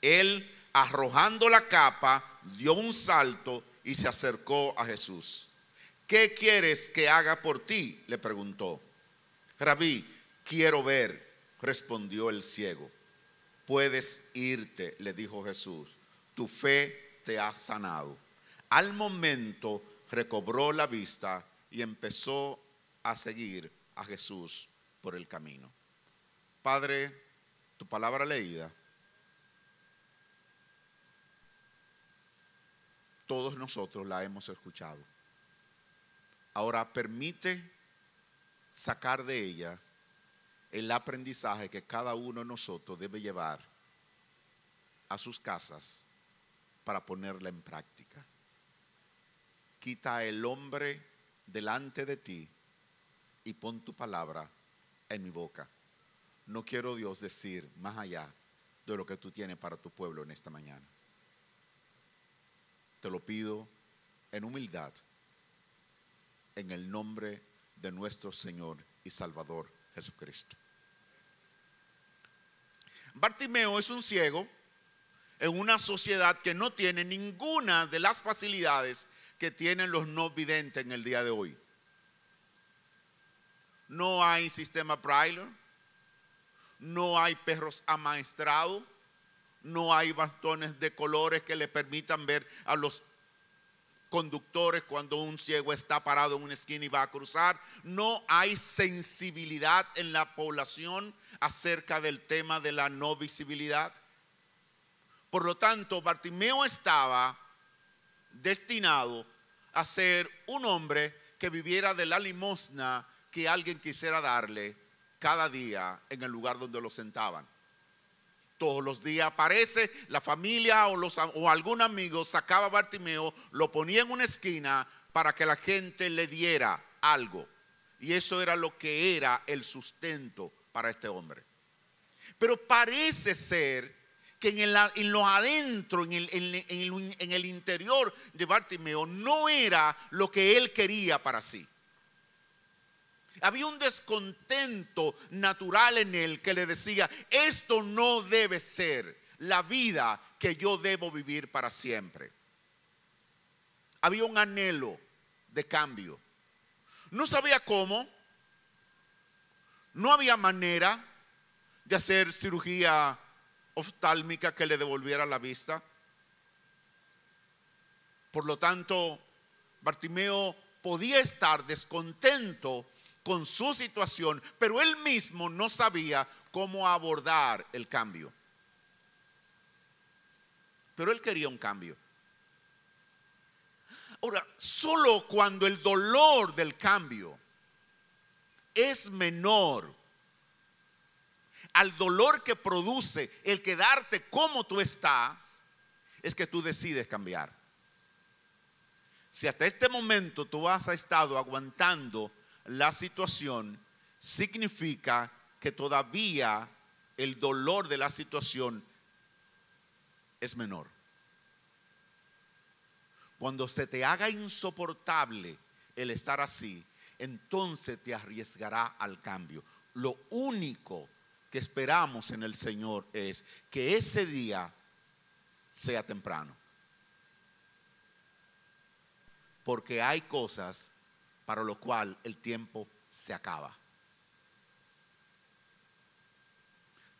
G: Él, arrojando la capa, dio un salto y se acercó a Jesús. ¿qué quieres que haga por ti? le preguntó. Rabí, quiero ver, respondió el ciego. Puedes irte, le dijo Jesús. Tu fe te ha sanado. Al momento recobró la vista y empezó a seguir a Jesús por el camino. Padre, tu palabra leída, todos nosotros la hemos escuchado. Ahora permite sacar de ella el aprendizaje que cada uno de nosotros debe llevar a sus casas para ponerla en práctica. Quita el hombre delante de ti y pon tu palabra en mi boca. No quiero Dios decir más allá de lo que tú tienes para tu pueblo en esta mañana. Te lo pido en humildad, en el nombre de nuestro Señor y Salvador Jesucristo. Bartimeo es un ciego en una sociedad que no tiene ninguna de las facilidades que tienen los no videntes en el día de hoy. No hay sistema braille, no hay perros amaestrados, no hay bastones de colores que le permitan ver a los conductores cuando un ciego está parado en una esquina y va a cruzar. No hay sensibilidad en la población acerca del tema de la no visibilidad. Por lo tanto, Bartimeo estaba destinado a ser un hombre que viviera de la limosna que alguien quisiera darle cada día en el lugar donde lo sentaban. Todos los días aparece la familia o, los, algún amigo sacaba a Bartimeo, lo ponía en una esquina para que la gente le diera algo. Y eso era lo que era el sustento para este hombre. Pero parece ser que en, el, en lo adentro, en, el, en el interior de Bartimeo, no era lo que él quería para sí. Había un descontento natural en él que le decía, esto no debe ser la vida que yo debo vivir para siempre. Había un anhelo de cambio. No sabía cómo, no había manera de hacer cirugía oftálmica que le devolviera la vista. Por lo tanto, Bartimeo podía estar descontento con su situación, pero él mismo no sabía cómo abordar el cambio. Pero él quería un cambio. Ahora, solo cuando el dolor del cambio es menor al dolor que produce el quedarte como tú estás, es que tú decides cambiar. Si hasta este momento tú has estado aguantando la situación, significa que todavía el dolor de la situación es menor. Cuando se te haga insoportable el estar así, entonces te arriesgará al cambio. Lo único que esperamos en el Señor es que ese día sea temprano. Porque hay cosas para lo cual el tiempo se acaba.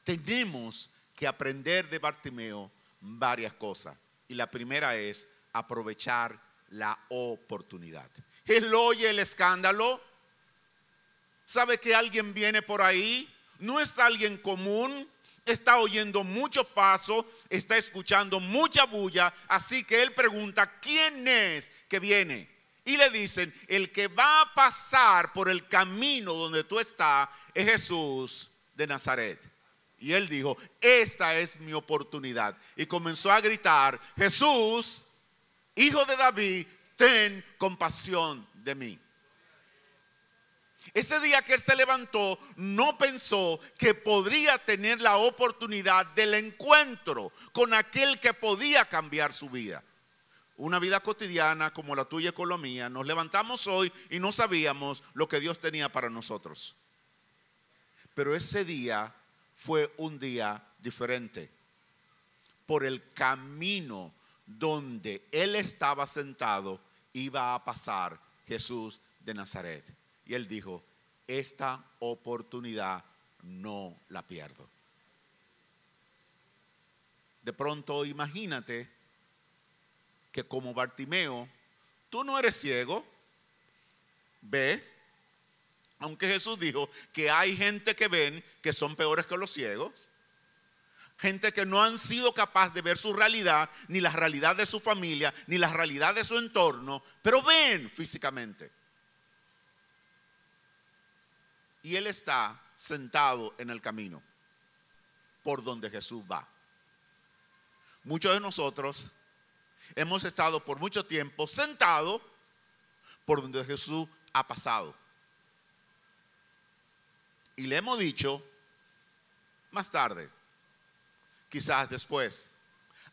G: Tenemos que aprender de Bartimeo varias cosas. Y la primera es aprovechar la oportunidad. Él oye el escándalo, sabe que alguien viene por ahí, no es alguien común, está oyendo muchos pasos, está escuchando mucha bulla, así que él pregunta, ¿quién es que viene? Y le dicen, el que va a pasar por el camino donde tú estás es Jesús de Nazaret. Y él dijo, esta es mi oportunidad. Y comenzó a gritar, Jesús, hijo de David, ten compasión de mí. Ese día que él se levantó, no pensó que podría tener la oportunidad del encuentro con aquel que podía cambiar su vida una vida cotidiana como la tuya y con la mía, nos levantamos hoy y no sabíamos lo que Dios tenía para nosotros. Pero ese día fue un día diferente. Por el camino donde Él estaba sentado, iba a pasar Jesús de Nazaret. Y él dijo, esta oportunidad no la pierdo. De pronto imagínate que como Bartimeo, tú no eres ciego, ve, aunque Jesús dijo que hay gente que ven que son peores que los ciegos, gente que no han sido capaz de ver su realidad, ni la realidad de su familia, ni la realidad de su entorno, pero ven físicamente. Y él está sentado en el camino por donde Jesús va. Muchos de nosotros hemos estado por mucho tiempo sentados por donde Jesús ha pasado. Y le hemos dicho, más tarde, quizás después,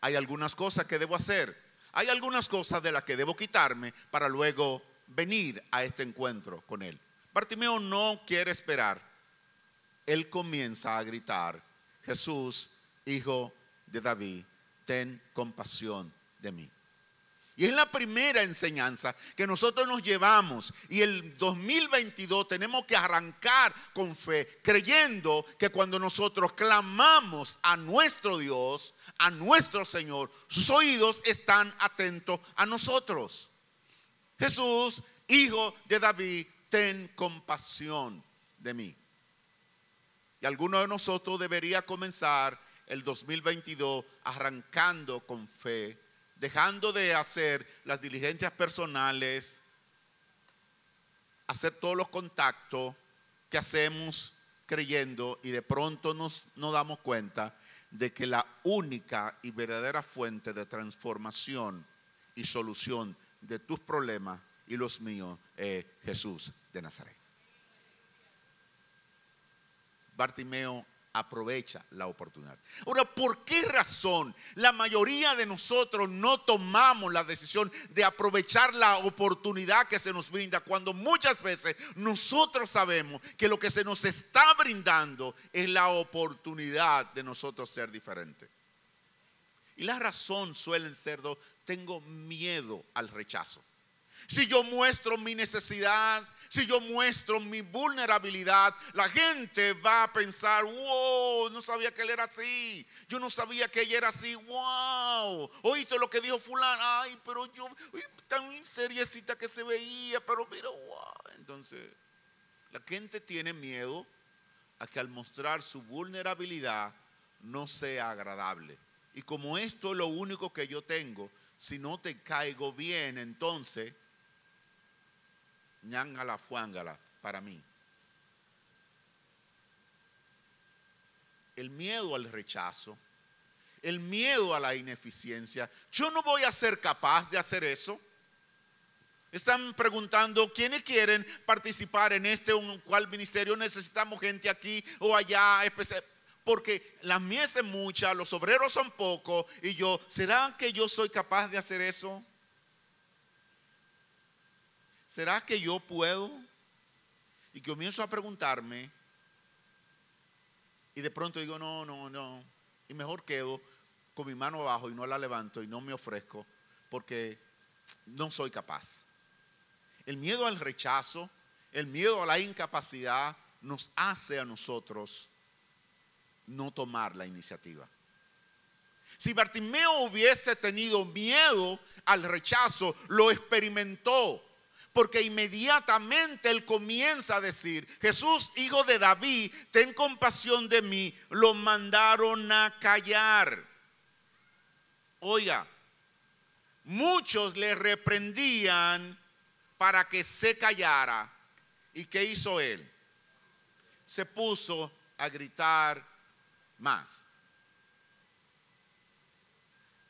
G: hay algunas cosas que debo hacer, hay algunas cosas de las que debo quitarme para luego venir a este encuentro con Él. Bartimeo no quiere esperar. Él comienza a gritar, Jesús, hijo de David, ten compasión de mí. Y es la primera enseñanza que nosotros nos llevamos. Y el 2022 tenemos que arrancar con fe, creyendo que cuando nosotros clamamos a nuestro Dios, a nuestro Señor, sus oídos están atentos a nosotros. Jesús, hijo de David, ten compasión de mí. Y alguno de nosotros debería comenzar el 2022 arrancando con fe, dejando de hacer las diligencias personales, hacer todos los contactos que hacemos creyendo y de pronto nos, nos damos cuenta de que la única y verdadera fuente de transformación y solución de tus problemas y los míos es Jesús de Nazaret. Bartimeo aprovecha la oportunidad. Ahora, ¿por qué razón la mayoría de nosotros no tomamos la decisión de aprovechar la oportunidad que se nos brinda cuando muchas veces nosotros sabemos que lo que se nos está brindando es la oportunidad de nosotros ser diferentes? Y la razón suelen ser dos, tengo miedo al rechazo. Si yo muestro mi necesidad, si yo muestro mi vulnerabilidad, la gente va a pensar, wow, no sabía que él era así. Yo no sabía que ella era así, wow. Oíste lo que dijo fulano, ay, pero yo, tan seriecita que se veía, pero mira, wow. Entonces, la gente tiene miedo a que al mostrar su vulnerabilidad no sea agradable. Y como esto es lo único que yo tengo, si no te caigo bien, entonces ñangala fuángala para mí. El miedo al rechazo, el miedo a la ineficiencia. Yo no voy a ser capaz de hacer eso. Están preguntando quiénes quieren participar en este o en cual ministerio. Necesitamos gente aquí o allá. Porque la mies es mucha, los obreros son pocos. Y yo, ¿será que yo soy capaz de hacer eso? ¿Será que yo puedo? Y comienzo a preguntarme y de pronto digo, no, no, no. Y mejor quedo con mi mano abajo y no la levanto y no me ofrezco porque no soy capaz. El miedo al rechazo, el miedo a la incapacidad nos hace a nosotros no tomar la iniciativa. Si Bartimeo hubiese tenido miedo al rechazo, lo experimentó. Porque inmediatamente él comienza a decir, Jesús, hijo de David, ten compasión de mí. Lo mandaron a callar. Oiga, muchos le reprendían para que se callara. ¿Y qué hizo él? Se puso a gritar más.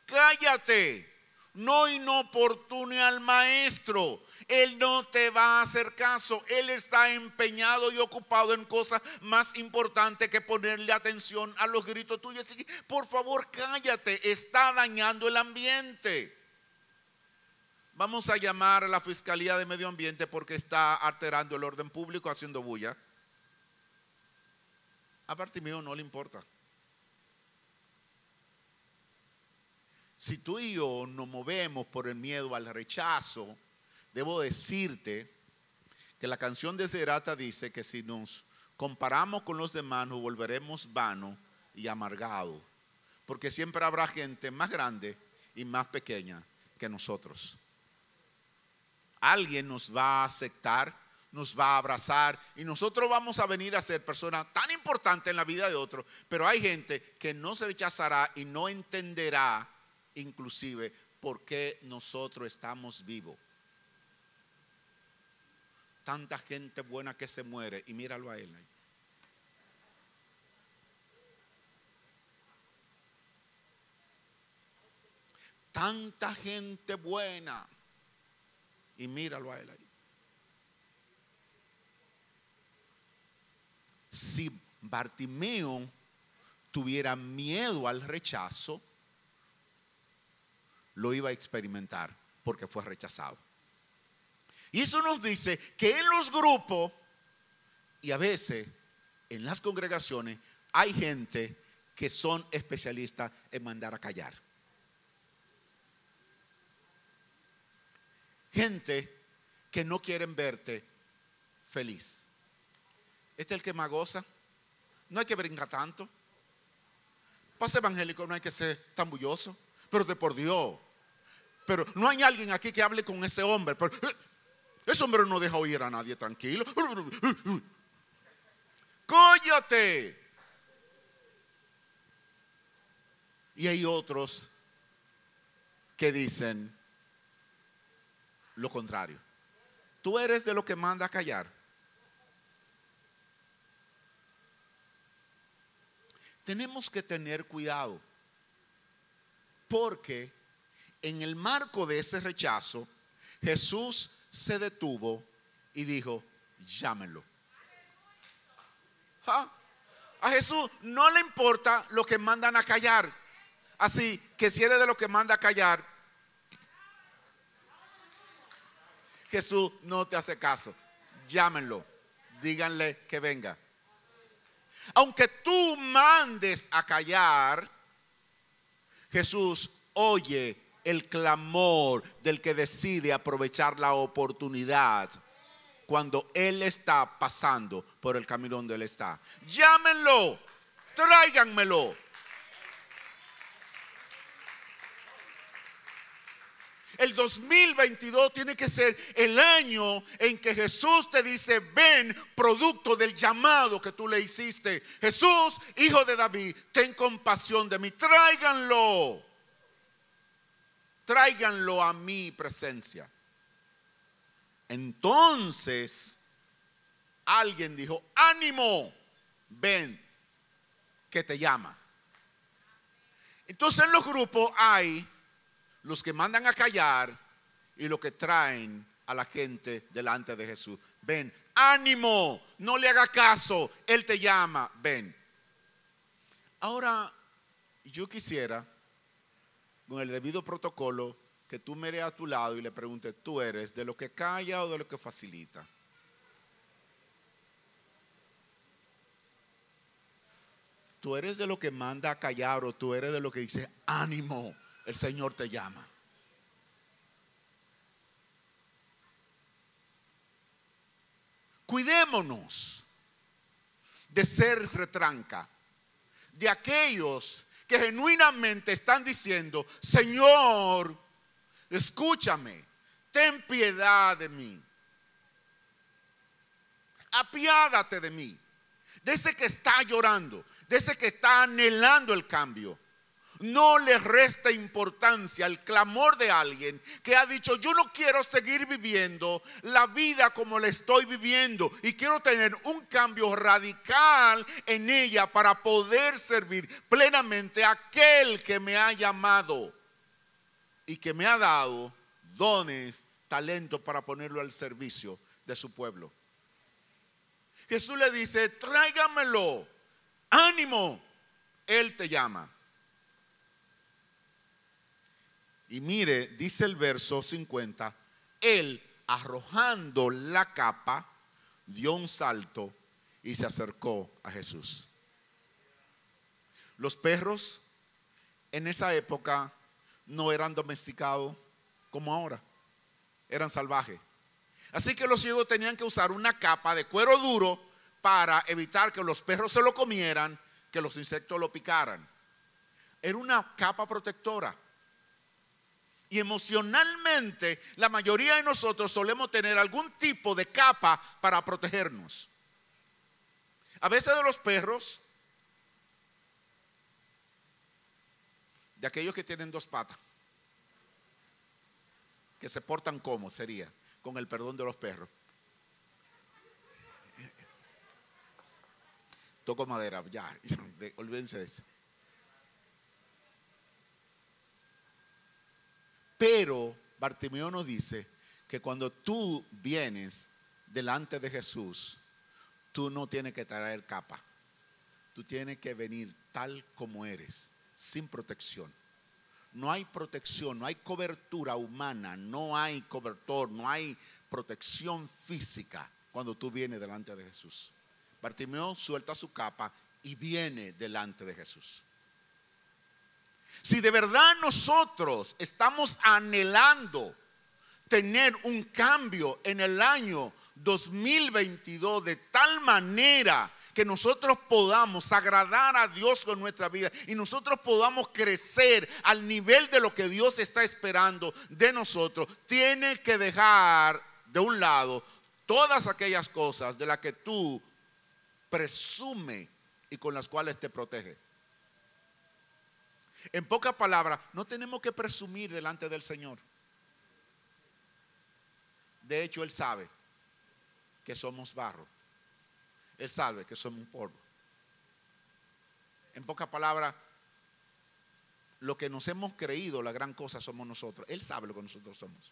G: Cállate, no inoportune al maestro. Él no te va a hacer caso. Él está empeñado y ocupado en cosas más importantes que ponerle atención a los gritos tuyos. Por favor, cállate. Está dañando el ambiente. Vamos a llamar a la Fiscalía de Medio Ambiente porque está alterando el orden público, haciendo bulla. A Bartimeo no le importa. Si tú y yo nos movemos por el miedo al rechazo, debo decirte que la canción de Zerata dice que si nos comparamos con los demás nos volveremos vanos y amargados, porque siempre habrá gente más grande y más pequeña que nosotros. Alguien nos va a aceptar, nos va a abrazar y nosotros vamos a venir a ser personas tan importantes en la vida de otros, pero hay gente que no se rechazará y no entenderá inclusive por qué nosotros estamos vivos. Tanta gente buena que se muere y míralo a él ahí. Tanta gente buena y míralo a él ahí. Si Bartimeo tuviera miedo al rechazo, lo iba a experimentar porque fue rechazado. Y eso nos dice que en los grupos y a veces en las congregaciones hay gente que son especialistas en mandar a callar. Gente que no quieren verte feliz. Este es el que más goza. No hay que brincar tanto. Pase evangélico no hay que ser tan bulloso. Pero de por Dios. Pero no hay alguien aquí que hable con ese hombre. Pero, ese hombre no deja oír a nadie tranquilo. Cóllate. Y hay otros que dicen lo contrario. Tú eres de lo que manda a callar. Tenemos que tener cuidado porque en el marco de ese rechazo, Jesús se detuvo y dijo, llámenlo. ¿Ah? A Jesús no le importa lo que mandan a callar. Así que si eres de lo que manda a callar, Jesús no te hace caso. Llámenlo. Díganle que venga. Aunque tú mandes a callar, Jesús oye el clamor del que decide aprovechar la oportunidad cuando Él está pasando por el camino donde Él está. Llámenlo, tráiganmelo. El 2022 tiene que ser el año en que Jesús te dice, ven, producto del llamado que tú le hiciste. Jesús, hijo de David, ten compasión de mí. Tráiganlo. Tráiganlo a mi presencia. Entonces, alguien dijo, ánimo, ven, que te llama. Entonces en los grupos hay los que mandan a callar y los que traen a la gente delante de Jesús. Ven, ánimo, no le haga caso, Él te llama, ven. Ahora, yo quisiera, con el debido protocolo, que tú mires a tu lado y le preguntes, ¿tú eres de lo que calla o de lo que facilita? ¿Tú eres de lo que manda a callar o tú eres de lo que dice, ánimo? el Señor te llama. Cuidémonos de ser retranca, de aquellos que genuinamente están diciendo, Señor, escúchame, ten piedad de mí, apiádate de mí, de ese que está llorando, de ese que está anhelando el cambio no le resta importancia al clamor de alguien que ha dicho, yo no quiero seguir viviendo la vida como la estoy viviendo y quiero tener un cambio radical en ella para poder servir plenamente a aquel que me ha llamado y que me ha dado dones, talentos para ponerlo al servicio de su pueblo. Jesús le dice, tráigamelo, ánimo, Él te llama. Y mire, dice el verso 50, él arrojando la capa, dio un salto y se acercó a Jesús. Los perros en esa época no eran domesticados como ahora. eran salvajes. Así que los ciegos tenían que usar una capa de cuero duro para evitar que los perros se lo comieran, que los insectos lo picaran. Era una capa protectora. Y emocionalmente, la mayoría de nosotros solemos tener algún tipo de capa para protegernos. A veces de los perros, de aquellos que tienen dos patas, que se portan como sería, con el perdón de los perros. Toco madera, ya, (laughs) de- olvídense de eso. Pero Bartimeo nos dice que cuando tú vienes delante de Jesús, tú no tienes que traer capa. Tú tienes que venir tal como eres, sin protección. No hay protección, no hay cobertura humana, no hay cobertor, no hay protección física cuando tú vienes delante de Jesús. Bartimeo suelta su capa y viene delante de Jesús. Si de verdad nosotros estamos anhelando tener un cambio en el año 2022 de tal manera que nosotros podamos agradar a Dios con nuestra vida y nosotros podamos crecer al nivel de lo que Dios está esperando de nosotros, tiene que dejar de un lado todas aquellas cosas de las que tú presume y con las cuales te protege. En pocas palabras, no tenemos que presumir delante del Señor. De hecho, Él sabe que somos barro. Él sabe que somos polvo. En pocas palabras, lo que nos hemos creído, la gran cosa somos nosotros. Él sabe lo que nosotros somos.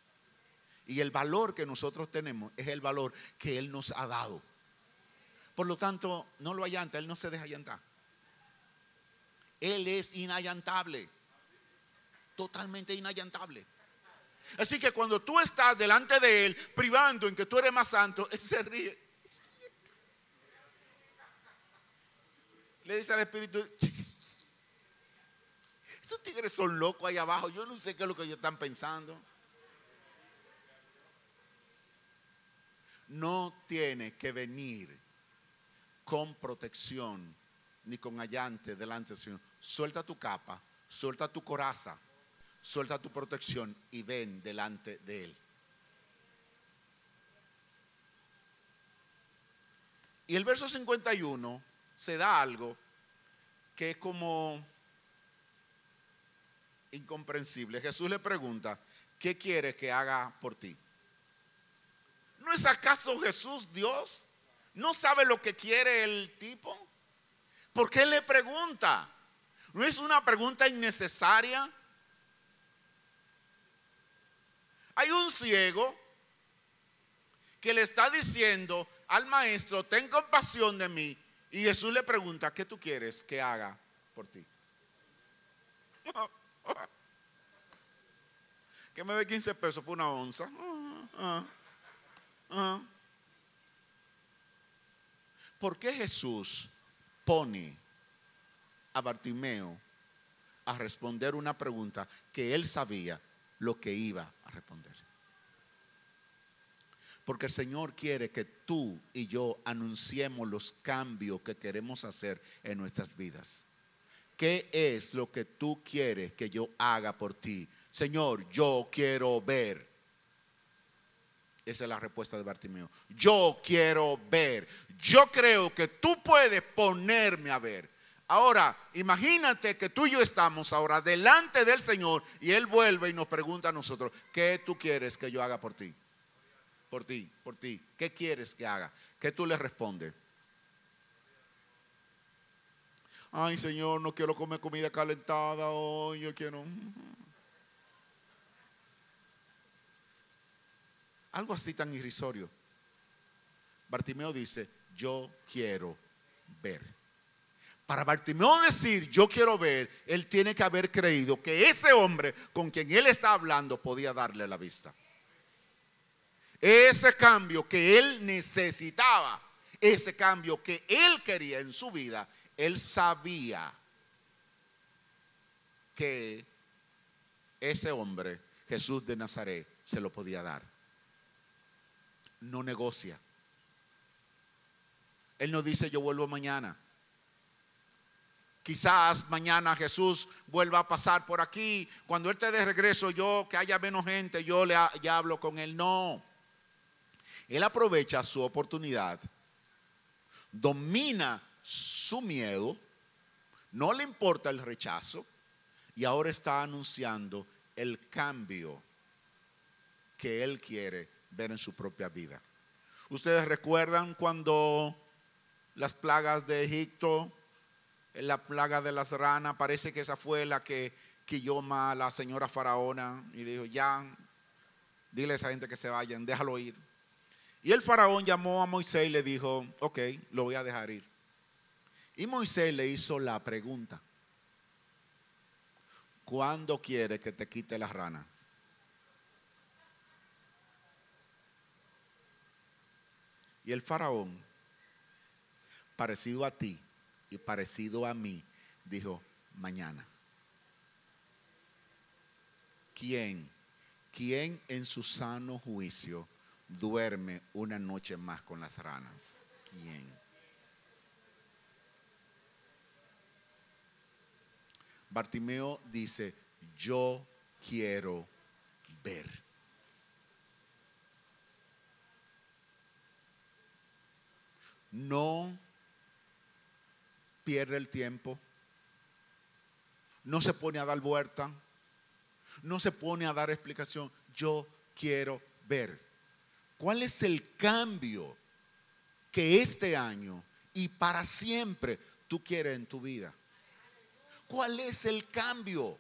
G: Y el valor que nosotros tenemos es el valor que Él nos ha dado. Por lo tanto, no lo allanta, Él no se deja allantar. Él es inallantable. Totalmente inallantable. Así que cuando tú estás delante de Él, privando en que tú eres más santo, Él se ríe. Le dice al Espíritu, (laughs) esos tigres son locos ahí abajo, yo no sé qué es lo que ellos están pensando. No tiene que venir con protección ni con allante delante del Señor. Suelta tu capa, suelta tu coraza, suelta tu protección y ven delante de Él. Y el verso 51 se da algo que es como incomprensible. Jesús le pregunta, ¿qué quieres que haga por ti? ¿No es acaso Jesús Dios? ¿No sabe lo que quiere el tipo? ¿Por qué le pregunta? ¿No es una pregunta innecesaria? Hay un ciego que le está diciendo al maestro, ten compasión de mí. Y Jesús le pregunta, ¿qué tú quieres que haga por ti? (laughs) Que me dé 15 pesos por una onza. Ah, ah, ah. ¿Por qué Jesús pone a Bartimeo a responder una pregunta que él sabía lo que iba a responder? Porque el Señor quiere que tú y yo anunciemos los cambios que queremos hacer en nuestras vidas. ¿Qué es lo que tú quieres que yo haga por ti? Señor, yo quiero ver. Esa es la respuesta de Bartimeo. Yo quiero ver. Yo creo que tú puedes ponerme a ver. Ahora, imagínate que tú y yo estamos ahora delante del Señor y Él vuelve y nos pregunta a nosotros, ¿qué tú quieres que yo haga por ti? Por ti, por ti. ¿Qué quieres que haga? ¿Qué tú le respondes? Ay, Señor, no quiero comer comida calentada hoy, yo quiero... Algo así tan irrisorio. Bartimeo dice, yo quiero ver. Para Bartimeo decir, yo quiero ver, él tiene que haber creído que ese hombre con quien él está hablando podía darle la vista. Ese cambio que él necesitaba, ese cambio que él quería en su vida, él sabía que ese hombre, Jesús de Nazaret, se lo podía dar. no negocia. Él no dice yo vuelvo mañana. Quizás mañana Jesús vuelva a pasar por aquí. Cuando Él te dé regreso, yo, que haya menos gente, yo le ya hablo con Él. No. Él aprovecha su oportunidad, domina su miedo, no le importa el rechazo y ahora está anunciando el cambio que Él quiere ver en su propia vida. Ustedes recuerdan cuando las plagas de Egipto, la plaga de las ranas, parece que esa fue la que Quilloma, la señora faraona, y dijo, ya, dile a esa gente que se vayan, déjalo ir. Y el faraón llamó a Moisés y le dijo, ok, lo voy a dejar ir. Y Moisés le hizo la pregunta, ¿cuándo quiere que te quite las ranas? Y el faraón, parecido a ti y parecido a mí, dijo, mañana. ¿Quién, quién en su sano juicio duerme una noche más con las ranas? ¿Quién? Bartimeo dice, yo quiero ver. No pierde el tiempo, no se pone a dar vuelta, no se pone a dar explicación. Yo quiero ver. ¿Cuál es el cambio que este año y para siempre tú quieres en tu vida? ¿Cuál es el cambio?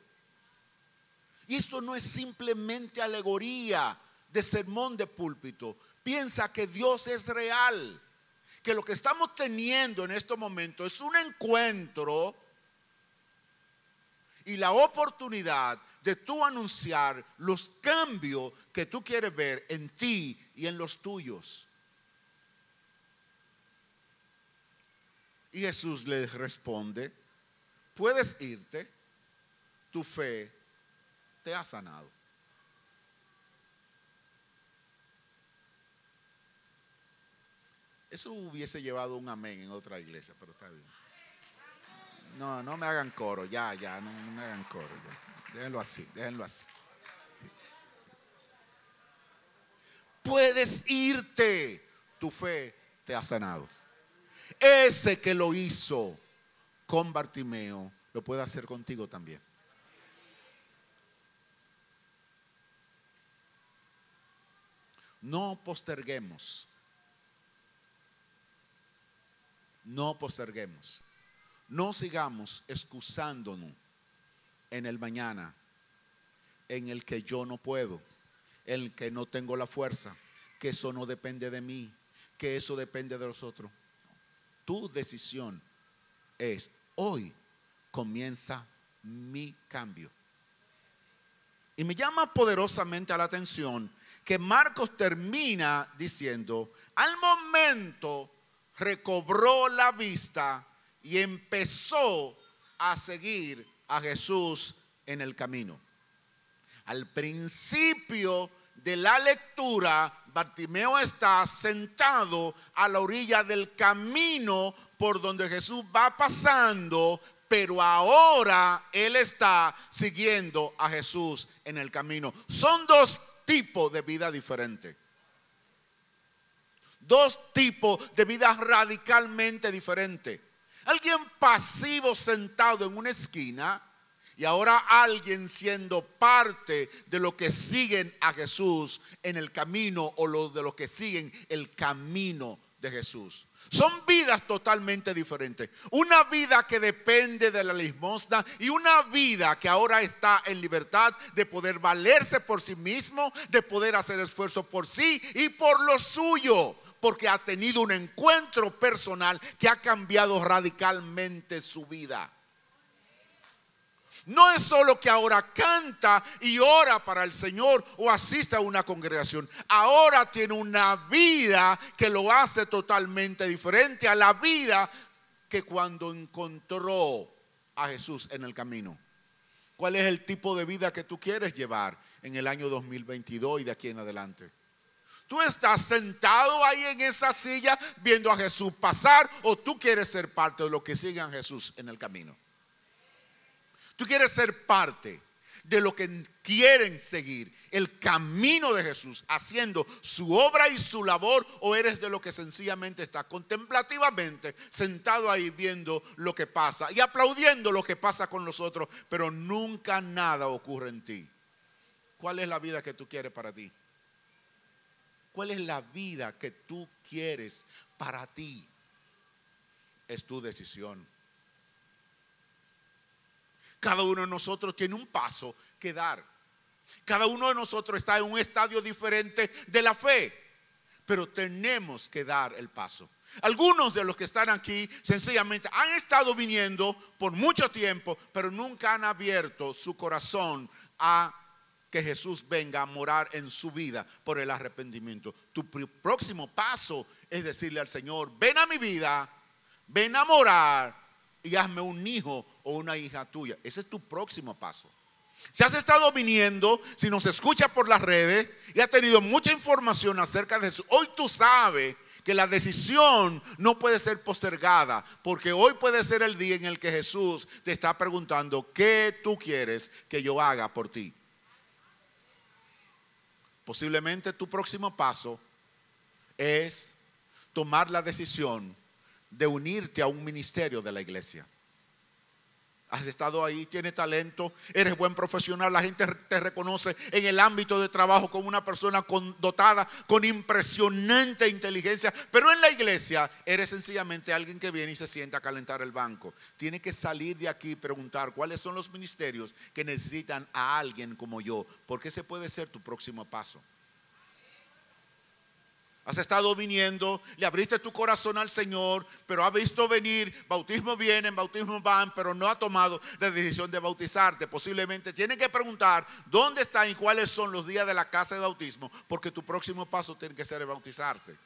G: Y esto no es simplemente alegoría de sermón de púlpito. Piensa que Dios es real, que lo que estamos teniendo en estos momentos es un encuentro y la oportunidad de tú anunciar los cambios que tú quieres ver en ti y en los tuyos. Y Jesús le responde, puedes irte, tu fe te ha sanado. Eso hubiese llevado un amén en otra iglesia, pero está bien. No, no me hagan coro, ya, ya, no, me hagan coro. Déjenlo así, déjenlo así. Puedes irte, tu fe te ha sanado. Ese que lo hizo con Bartimeo, lo puede hacer contigo también. No posterguemos. No posterguemos. No sigamos excusándonos en el mañana, en el que yo no puedo, en el que no tengo la fuerza, que eso no depende de mí, que eso depende de los otros. Tu decisión es, hoy comienza mi cambio. Y me llama poderosamente a la atención que Marcos termina diciendo, al momento recobró la vista y empezó a seguir a Jesús en el camino. Al principio de la lectura, Bartimeo está sentado a la orilla del camino por donde Jesús va pasando, pero ahora él está siguiendo a Jesús en el camino. Son dos tipos de vida diferentes. Dos tipos de vida radicalmente diferentes. Alguien pasivo sentado en una esquina y ahora alguien siendo parte de lo que siguen a Jesús en el camino o de los que siguen el camino de Jesús. Son vidas totalmente diferentes. Una vida que depende de la limosna y una vida que ahora está en libertad de poder valerse por sí mismo, de poder hacer esfuerzo por sí y por lo suyo, porque ha tenido un encuentro personal que ha cambiado radicalmente su vida. No es solo que ahora canta y ora para el Señor o asiste a una congregación. Ahora tiene una vida que lo hace totalmente diferente a la vida que cuando encontró a Jesús en el camino. ¿Cuál es el tipo de vida que tú quieres llevar en el año 2022 y de aquí en adelante? ¿Tú estás sentado ahí en esa silla viendo a Jesús pasar o tú quieres ser parte de lo que sigan Jesús en el camino? Tú quieres ser parte de lo que quieren seguir, el camino de Jesús, haciendo su obra y su labor, o eres de lo que sencillamente está contemplativamente sentado ahí viendo lo que pasa y aplaudiendo lo que pasa con nosotros, pero nunca nada ocurre en ti. ¿Cuál es la vida que tú quieres para ti? ¿Cuál es la vida que tú quieres para ti? Es tu decisión. Cada uno de nosotros tiene un paso que dar. Cada uno de nosotros está en un estadio diferente de la fe, pero tenemos que dar el paso. Algunos de los que están aquí sencillamente han estado viniendo por mucho tiempo, pero nunca han abierto su corazón a que Jesús venga a morar en su vida por el arrepentimiento. Tu próximo paso es decirle al Señor, ven a mi vida, ven a morar y hazme un hijo o una hija tuya. Ese es tu próximo paso. Si has estado viniendo, si nos escucha por las redes y has tenido mucha información acerca de eso, hoy tú sabes que la decisión no puede ser postergada, porque hoy puede ser el día en el que Jesús te está preguntando, ¿qué tú quieres que yo haga por ti? Posiblemente tu próximo paso es tomar la decisión de unirte a un ministerio de la iglesia. Has estado ahí, tienes talento, eres buen profesional, la gente te reconoce en el ámbito de trabajo como una persona dotada con impresionante inteligencia, pero en la iglesia eres sencillamente alguien que viene y se sienta a calentar el banco. Tiene que salir de aquí y preguntar cuáles son los ministerios que necesitan a alguien como yo, porque ese puede ser tu próximo paso. Has estado viniendo, le abriste tu corazón al Señor, pero ha visto venir, bautismo vienen, bautismo van, pero no ha tomado la decisión de bautizarte. Posiblemente tiene que preguntar dónde están y cuáles son los días de la casa de bautismo, porque tu próximo paso tiene que ser el bautizarse.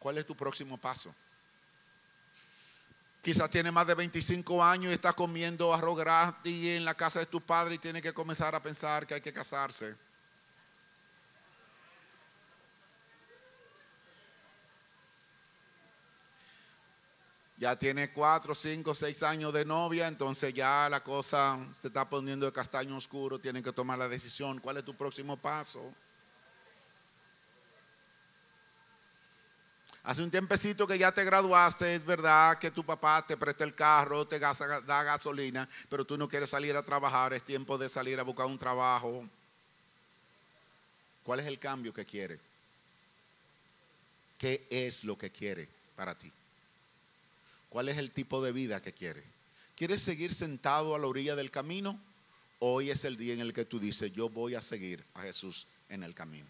G: ¿Cuál es tu próximo paso? Quizás tiene más de 25 años y está comiendo arroz gratis en la casa de tu padre y tiene que comenzar a pensar que hay que casarse. Ya tiene cuatro, cinco, seis años de novia, entonces ya la cosa se está poniendo de castaño oscuro, tienen que tomar la decisión. ¿Cuál es tu próximo paso? Hace un tiempecito que ya te graduaste, es verdad que tu papá te presta el carro, te da gasolina, pero tú no quieres salir a trabajar, es tiempo de salir a buscar un trabajo. ¿Cuál es el cambio que quiere? ¿Qué es lo que quiere para ti? ¿Cuál es el tipo de vida que quiere? ¿Quieres seguir sentado a la orilla del camino? Hoy es el día en el que tú dices, yo voy a seguir a Jesús en el camino.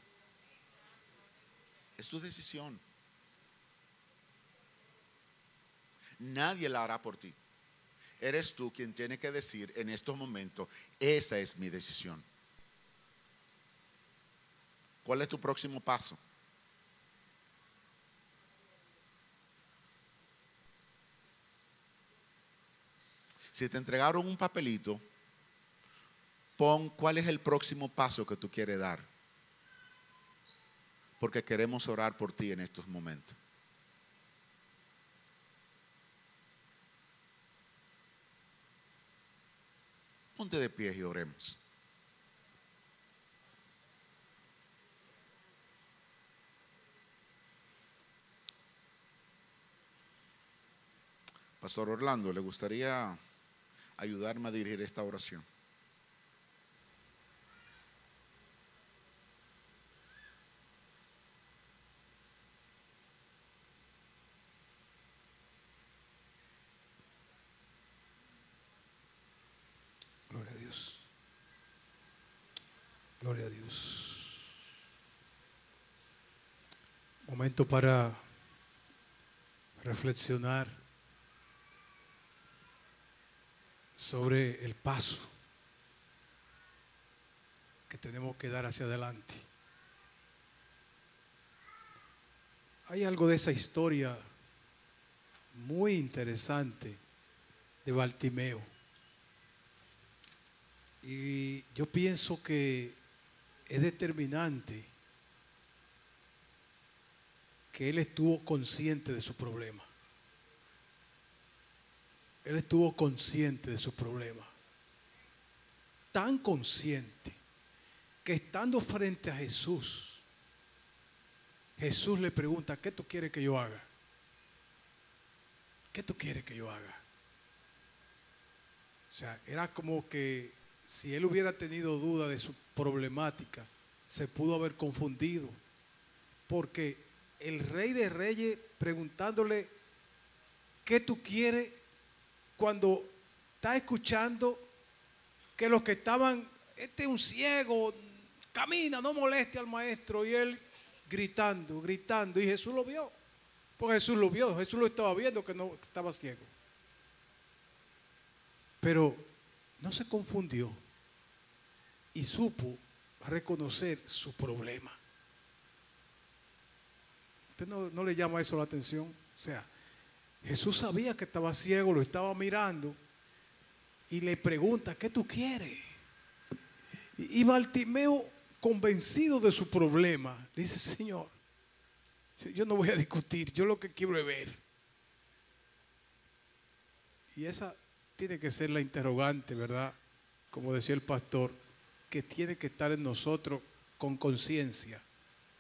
G: Es tu decisión. Nadie la hará por ti. Eres tú quien tiene que decir en estos momentos, esa es mi decisión. ¿Cuál es tu próximo paso? Si te entregaron un papelito, pon cuál es el próximo paso que tú quieres dar. Porque queremos orar por ti en estos momentos. Ponte de pie y oremos. Pastor Orlando, ¿le gustaría ayudarme a dirigir esta oración.
D: Gloria a Dios. Gloria a Dios. Momento para reflexionar sobre el paso que tenemos que dar hacia adelante. Hay algo de esa historia muy interesante de Baltimeo. Y yo pienso que es determinante que él estuvo consciente de su problema. Él estuvo consciente de su problema. Tan consciente que estando frente a Jesús, Jesús le pregunta, ¿qué tú quieres que yo haga? ¿Qué tú quieres que yo haga? O sea, era como que si él hubiera tenido duda de su problemática, se pudo haber confundido. Porque el rey de reyes preguntándole, ¿qué tú quieres? Cuando está escuchando que los que estaban, este es un ciego, camina, no moleste al maestro. Y él gritando, gritando. Y Jesús lo vio. Porque Jesús lo vio, Jesús lo estaba viendo que no estaba ciego. Pero no se confundió y supo reconocer su problema. ¿Usted no, no le llama eso la atención? O sea, Jesús sabía que estaba ciego, lo estaba mirando y le pregunta, ¿qué tú quieres? Y, Bartimeo, convencido de su problema, le dice, Señor, yo no voy a discutir, yo lo que quiero es ver. Y esa tiene que ser la interrogante, ¿verdad? Como decía el pastor, que tiene que estar en nosotros con conciencia.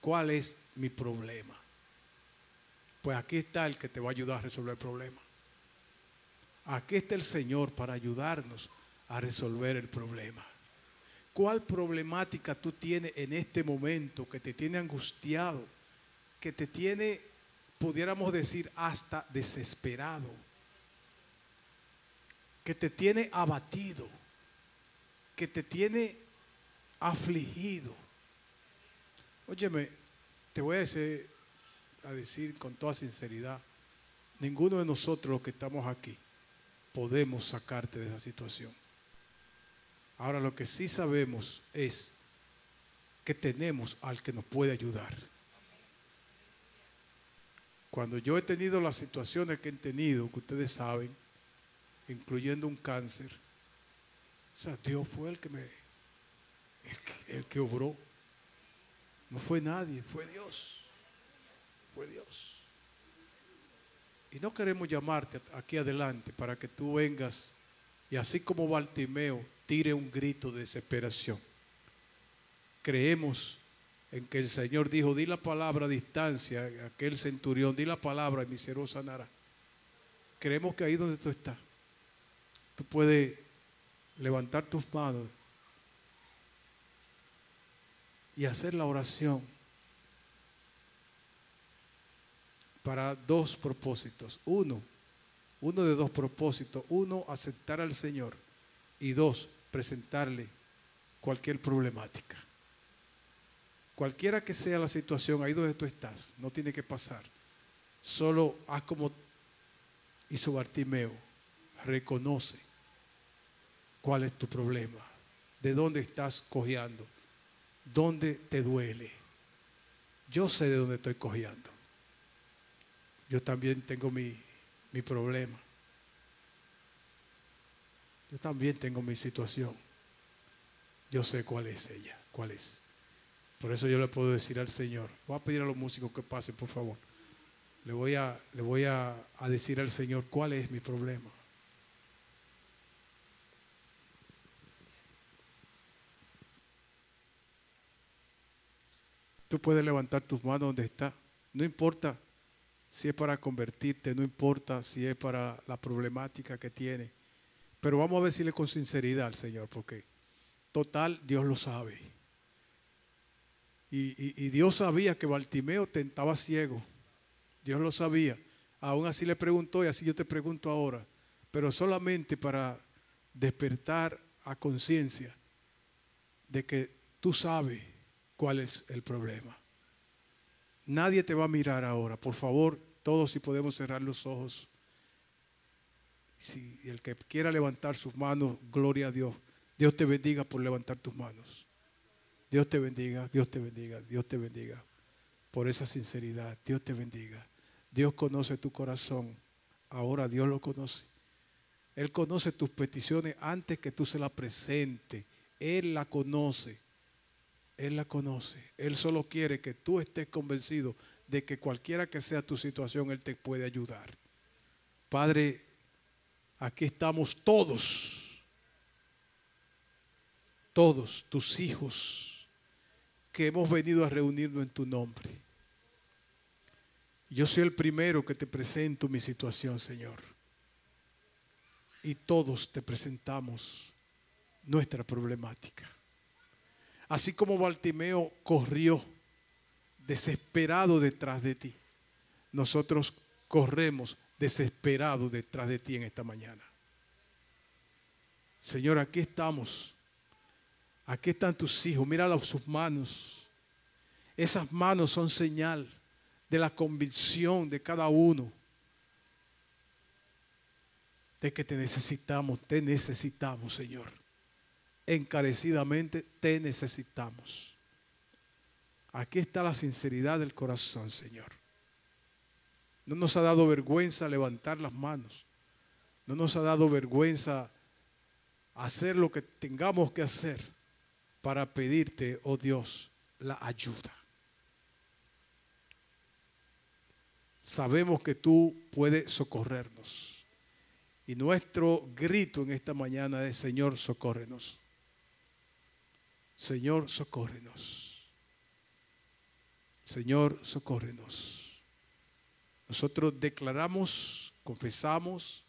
D: ¿Cuál es mi problema? Pues aquí está el que te va a ayudar a resolver el problema. Aquí está el Señor para ayudarnos a resolver el problema. ¿Cuál problemática tú tienes en este momento que te tiene angustiado, que te tiene, pudiéramos decir, hasta desesperado, que te tiene abatido, que te tiene afligido? Óyeme, te voy a decir, a decir con toda sinceridad, ninguno de nosotros los que estamos aquí podemos sacarte de esa situación. Ahora lo que sí sabemos es que tenemos al que nos puede ayudar. Cuando yo he tenido las situaciones que he tenido, que ustedes saben, incluyendo un cáncer, o sea, Dios fue el que me, el que, el que obró. No fue nadie, fue Dios. Fue Dios. Y no queremos llamarte aquí adelante para que tú vengas y así como Bartimeo tire un grito de desesperación. Creemos en que el Señor dijo, di la palabra a distancia, aquel centurión, di la palabra y mi siervo sanará. Creemos que ahí donde tú estás, tú puedes levantar tus manos y hacer la oración para dos propósitos. Uno, uno de dos propósitos. Uno, aceptar al Señor. Y dos, presentarle cualquier problemática. Cualquiera que sea la situación ahí donde tú estás, no tiene que pasar. Solo haz como hizo Bartimeo. Reconoce cuál es tu problema, de dónde estás cojeando, dónde te duele. Yo sé de dónde estoy cojeando. Yo también tengo mi, mi problema. Yo también tengo mi situación. Yo sé cuál es ella, cuál es. Por eso yo le puedo decir al Señor, voy a pedir a los músicos que pasen, por favor. Le voy a, le voy a, a decir al Señor cuál es mi problema. Tú puedes levantar tus manos donde está. No importa si es para convertirte, no importa si es para la problemática que tiene. Pero vamos a decirle con sinceridad al Señor, porque total Dios lo sabe. Y, Dios sabía que Bartimeo tentaba ciego. Dios lo sabía. Aún así le preguntó y así yo te pregunto ahora. Pero solamente para despertar a conciencia de que tú sabes cuál es el problema. Nadie te va a mirar ahora. Por favor, todos si podemos cerrar los ojos. Si el que quiera levantar sus manos, gloria a Dios. Dios te bendiga por levantar tus manos. Dios te bendiga, Dios te bendiga, Dios te bendiga. Por esa sinceridad, Dios te bendiga. Dios conoce tu corazón. Ahora Dios lo conoce. Él conoce tus peticiones antes que tú se las presentes Él la conoce. Él la conoce. Él solo quiere que tú estés convencido de que cualquiera que sea tu situación, Él te puede ayudar. Padre, aquí estamos todos, todos tus hijos que hemos venido a reunirnos en tu nombre. Yo soy el primero que te presento mi situación, Señor. Y todos te presentamos nuestra problemática. Así como Bartimeo corrió desesperado detrás de ti, nosotros corremos desesperados detrás de ti en esta mañana. Señor, aquí estamos. Aquí están tus hijos. Mira sus manos. Esas manos son señal de la convicción de cada uno de que te necesitamos, te necesitamos, Señor. Encarecidamente te necesitamos. Aquí está la sinceridad del corazón, Señor. No nos ha dado vergüenza levantar las manos. No nos ha dado vergüenza hacer lo que tengamos que hacer para pedirte, oh Dios, la ayuda. Sabemos que tú puedes socorrernos. Y nuestro grito en esta mañana es, Señor, socórrenos. Señor, socórrenos. Señor, socórrenos. Nosotros declaramos, confesamos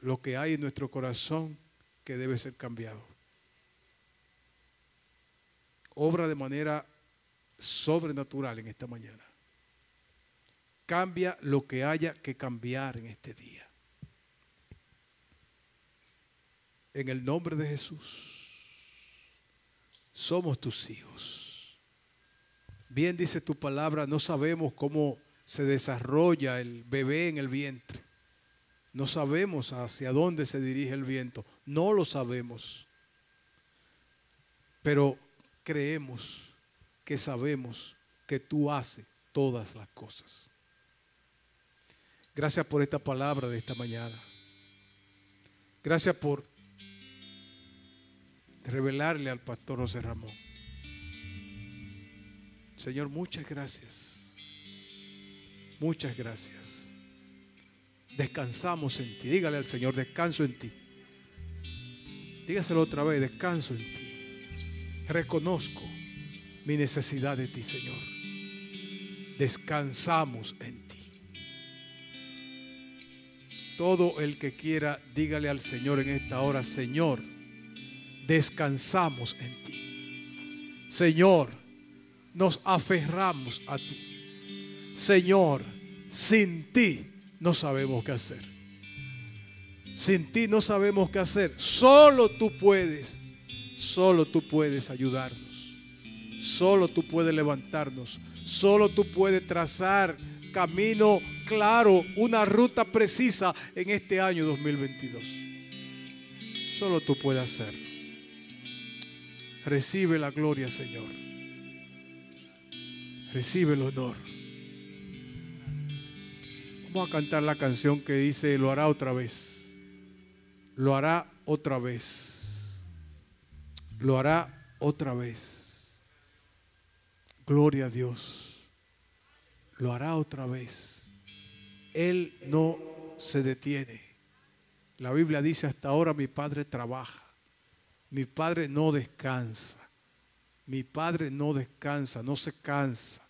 D: lo que hay en nuestro corazón que debe ser cambiado. Obra de manera sobrenatural en esta mañana. Cambia lo que haya que cambiar en este día. En el nombre de Jesús, somos tus hijos. Bien dice tu palabra, no sabemos cómo se desarrolla el bebé en el vientre. No sabemos hacia dónde se dirige el viento. No lo sabemos. Pero creemos que sabemos que tú haces todas las cosas. Gracias por esta palabra de esta mañana. Gracias por revelarle al pastor José Ramón. Señor, muchas gracias. Muchas gracias. Descansamos en ti. Dígale al Señor, descanso en ti. Dígaselo otra vez, descanso en ti. Reconozco mi necesidad de ti, Señor. Descansamos en ti. Todo el que quiera, dígale al Señor en esta hora, Señor, descansamos en ti. Señor, nos aferramos a ti. Señor, sin ti no sabemos qué hacer. Sin ti no sabemos qué hacer. Solo tú puedes. Solo tú puedes ayudarnos. Solo tú puedes levantarnos. Solo tú puedes trazar camino claro, una ruta precisa en este año 2022. Solo tú puedes hacerlo. Recibe la gloria, Señor. Recibe el honor. Vamos a cantar la canción que dice, lo hará otra vez. Lo hará otra vez. Lo hará otra vez. Gloria a Dios lo hará otra vez. Él no se detiene. La Biblia dice, hasta ahora mi Padre trabaja. Mi Padre no descansa. Mi Padre no descansa, no se cansa.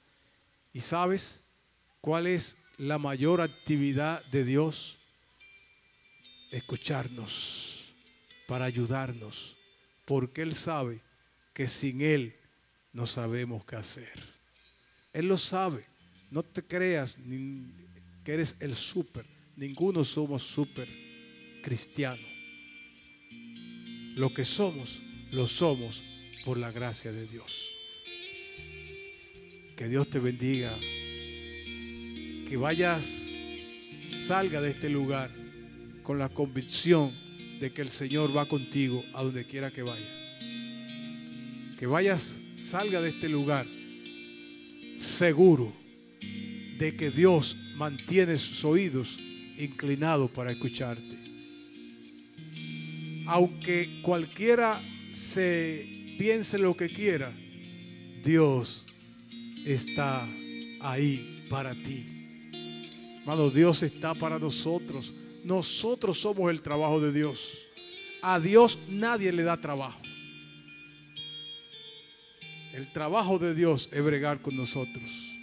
D: ¿Y sabes cuál es la mayor actividad de Dios? Escucharnos para ayudarnos. Porque Él sabe que sin Él no sabemos qué hacer. Él lo sabe. No te creas que eres el súper. Ninguno somos súper cristianos. Lo que somos, lo somos por la gracia de Dios. Que Dios te bendiga. Que vayas, salga de este lugar con la convicción de que el Señor va contigo a donde quiera que vaya. Que vayas, salga de este lugar seguro de que Dios mantiene sus oídos inclinados para escucharte. Aunque cualquiera se piense lo que quiera, Dios está ahí para ti. Hermano, Dios está para nosotros. Nosotros somos el trabajo de Dios. A Dios nadie le da trabajo. El trabajo de Dios es bregar con nosotros.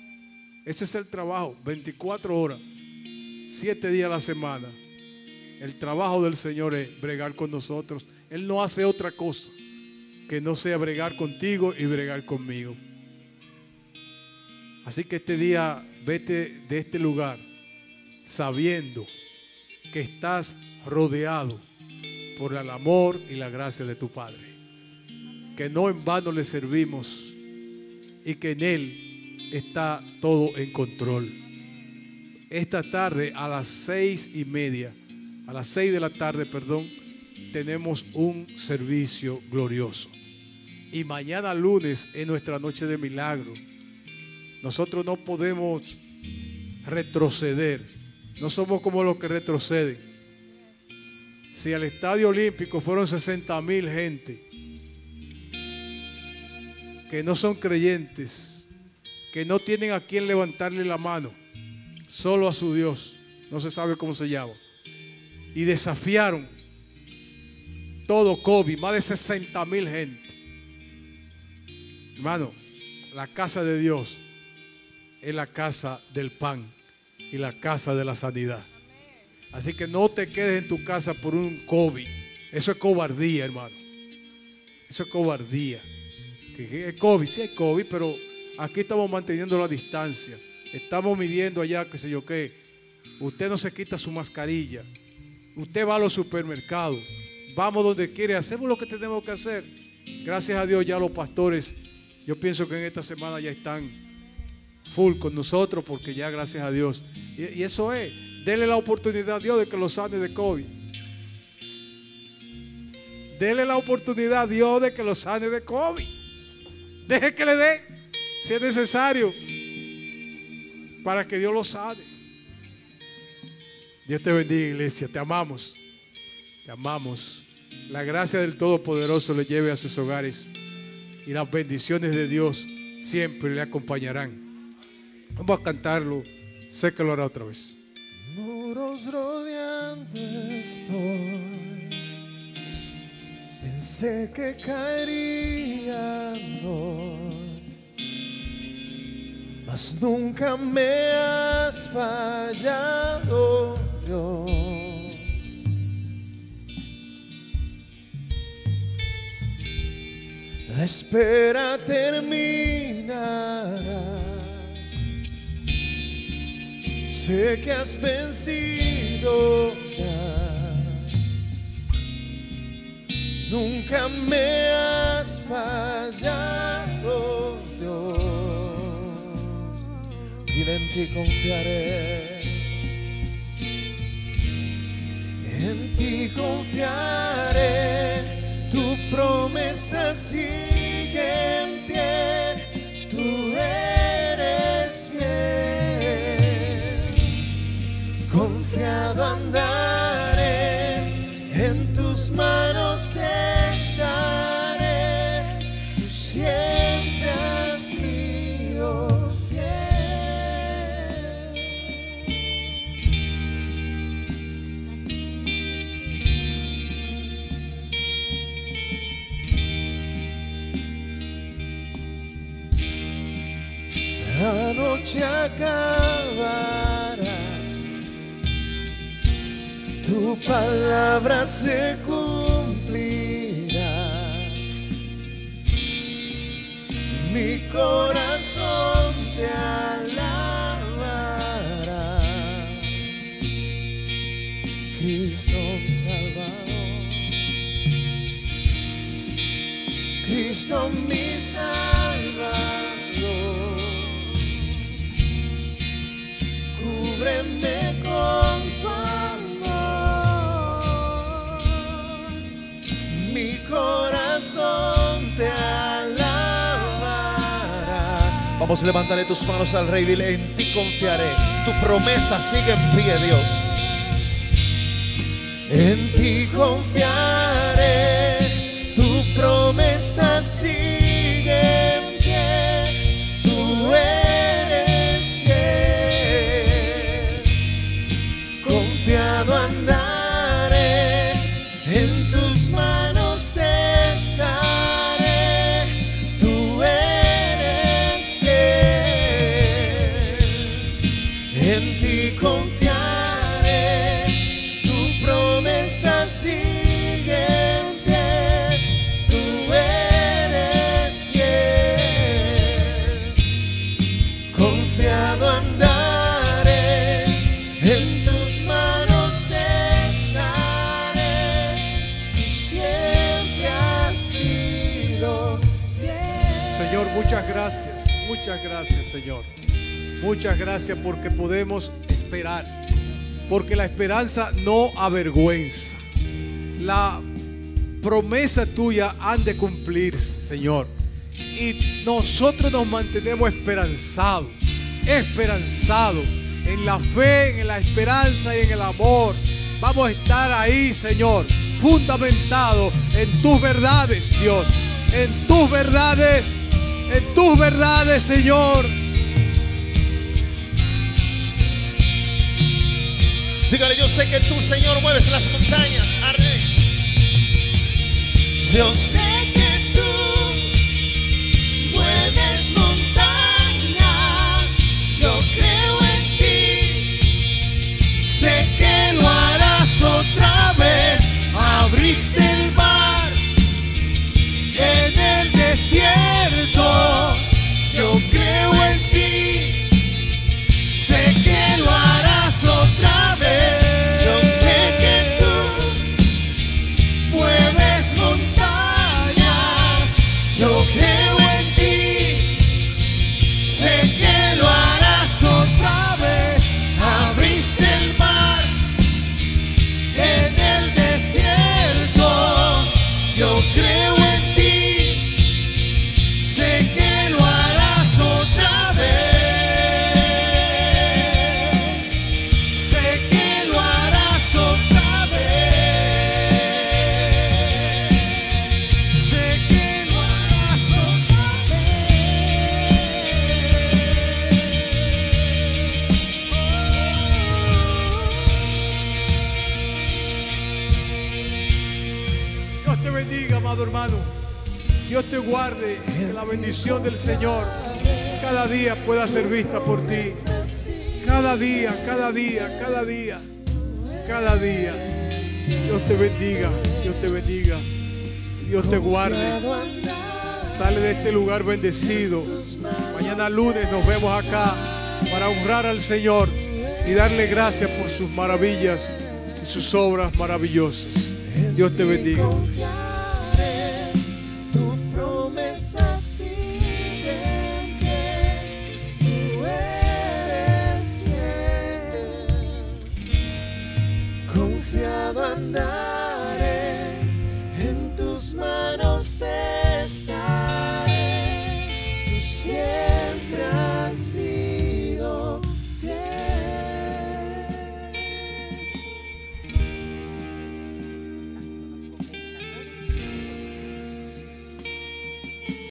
D: Ese es el trabajo, 24 horas, 7 días a la semana. El trabajo del Señor es bregar con nosotros. Él no hace otra cosa que no sea bregar contigo y bregar conmigo. Así que este día vete de este lugar sabiendo que estás rodeado por el amor y la gracia de tu Padre. Que no en vano le servimos y que en Él está todo en control. Esta tarde a las seis y media, a las seis de la tarde, perdón, tenemos un servicio glorioso. Y mañana lunes es nuestra noche de milagro. Nosotros no podemos retroceder. No somos como los que retroceden. Si al estadio olímpico fueron 60 mil gente que no son creyentes, que no tienen a quien levantarle la mano, solo a su Dios, no se sabe cómo se llama, y desafiaron todo COVID, más de 60 mil gente. Hermano, la casa de Dios es la casa del pan y la casa de la sanidad. Así que no te quedes en tu casa por un COVID. Eso es cobardía, hermano. Eso es cobardía. Que es COVID, sí es COVID, pero aquí estamos manteniendo la distancia. Estamos midiendo allá, qué sé yo qué. Usted no se quita su mascarilla. Usted va a los supermercados. Vamos donde quiere. Hacemos lo que tenemos que hacer. Gracias a Dios ya los pastores, yo pienso que en esta semana ya están full con nosotros porque ya gracias a Dios. Y, eso es, dele la oportunidad a Dios de que lo sane de COVID. Dele la oportunidad a Dios de que lo sane de COVID. Deje que le dé, si es necesario, para que Dios lo sane. Dios te bendiga, iglesia. Te amamos. Te amamos. La gracia del Todopoderoso le lleve a sus hogares y las bendiciones de Dios siempre le acompañarán. Vamos a cantarlo. Sé que lo hará otra vez.
C: Muros rodeando estoy. Pensé que caerían hoy, mas nunca me has fallado, La espera terminará. Sé que has vencido ya. Nunca me has fallado, Dios. Dile en ti confiaré. En ti confiaré. Tu promesa sigue en pie. Tú eres fiel confiado andaré, Noche acabará tu palabra se cumplirá. Mi corazón te alabará. Cristo Salvador. Cristo mi Salvador. Cúbreme con tu amor. Mi corazón te alabará. Vamos, levantaré tus manos al Rey. Dile, en ti confiaré. Tu promesa sigue en pie, Dios. En ti confiaré.
D: Señor. Muchas gracias porque podemos esperar. Porque la esperanza no avergüenza. La promesa tuya han de cumplirse, Señor. Y nosotros nos mantenemos esperanzados, esperanzados en la fe, en la esperanza y en el amor. Vamos a estar ahí, Señor, fundamentados en tus verdades, Dios. En tus verdades, en tus verdades, Señor.
C: Dígale, yo sé que tú, Señor, mueves las montañas. Arre.
E: Yo sé que tú mueves montañas, yo creo en ti. Sé que lo harás otra vez. Abriste el mar en el desierto. Yo creo en ti.
D: Bendición del Señor cada día pueda ser vista por ti. Cada día, cada día, cada día, cada día. Dios te bendiga, Dios te bendiga. Dios te guarde. Sale de este lugar bendecido. Mañana lunes nos vemos acá para honrar al Señor y darle gracias por sus maravillas y sus obras maravillosas. Dios te bendiga.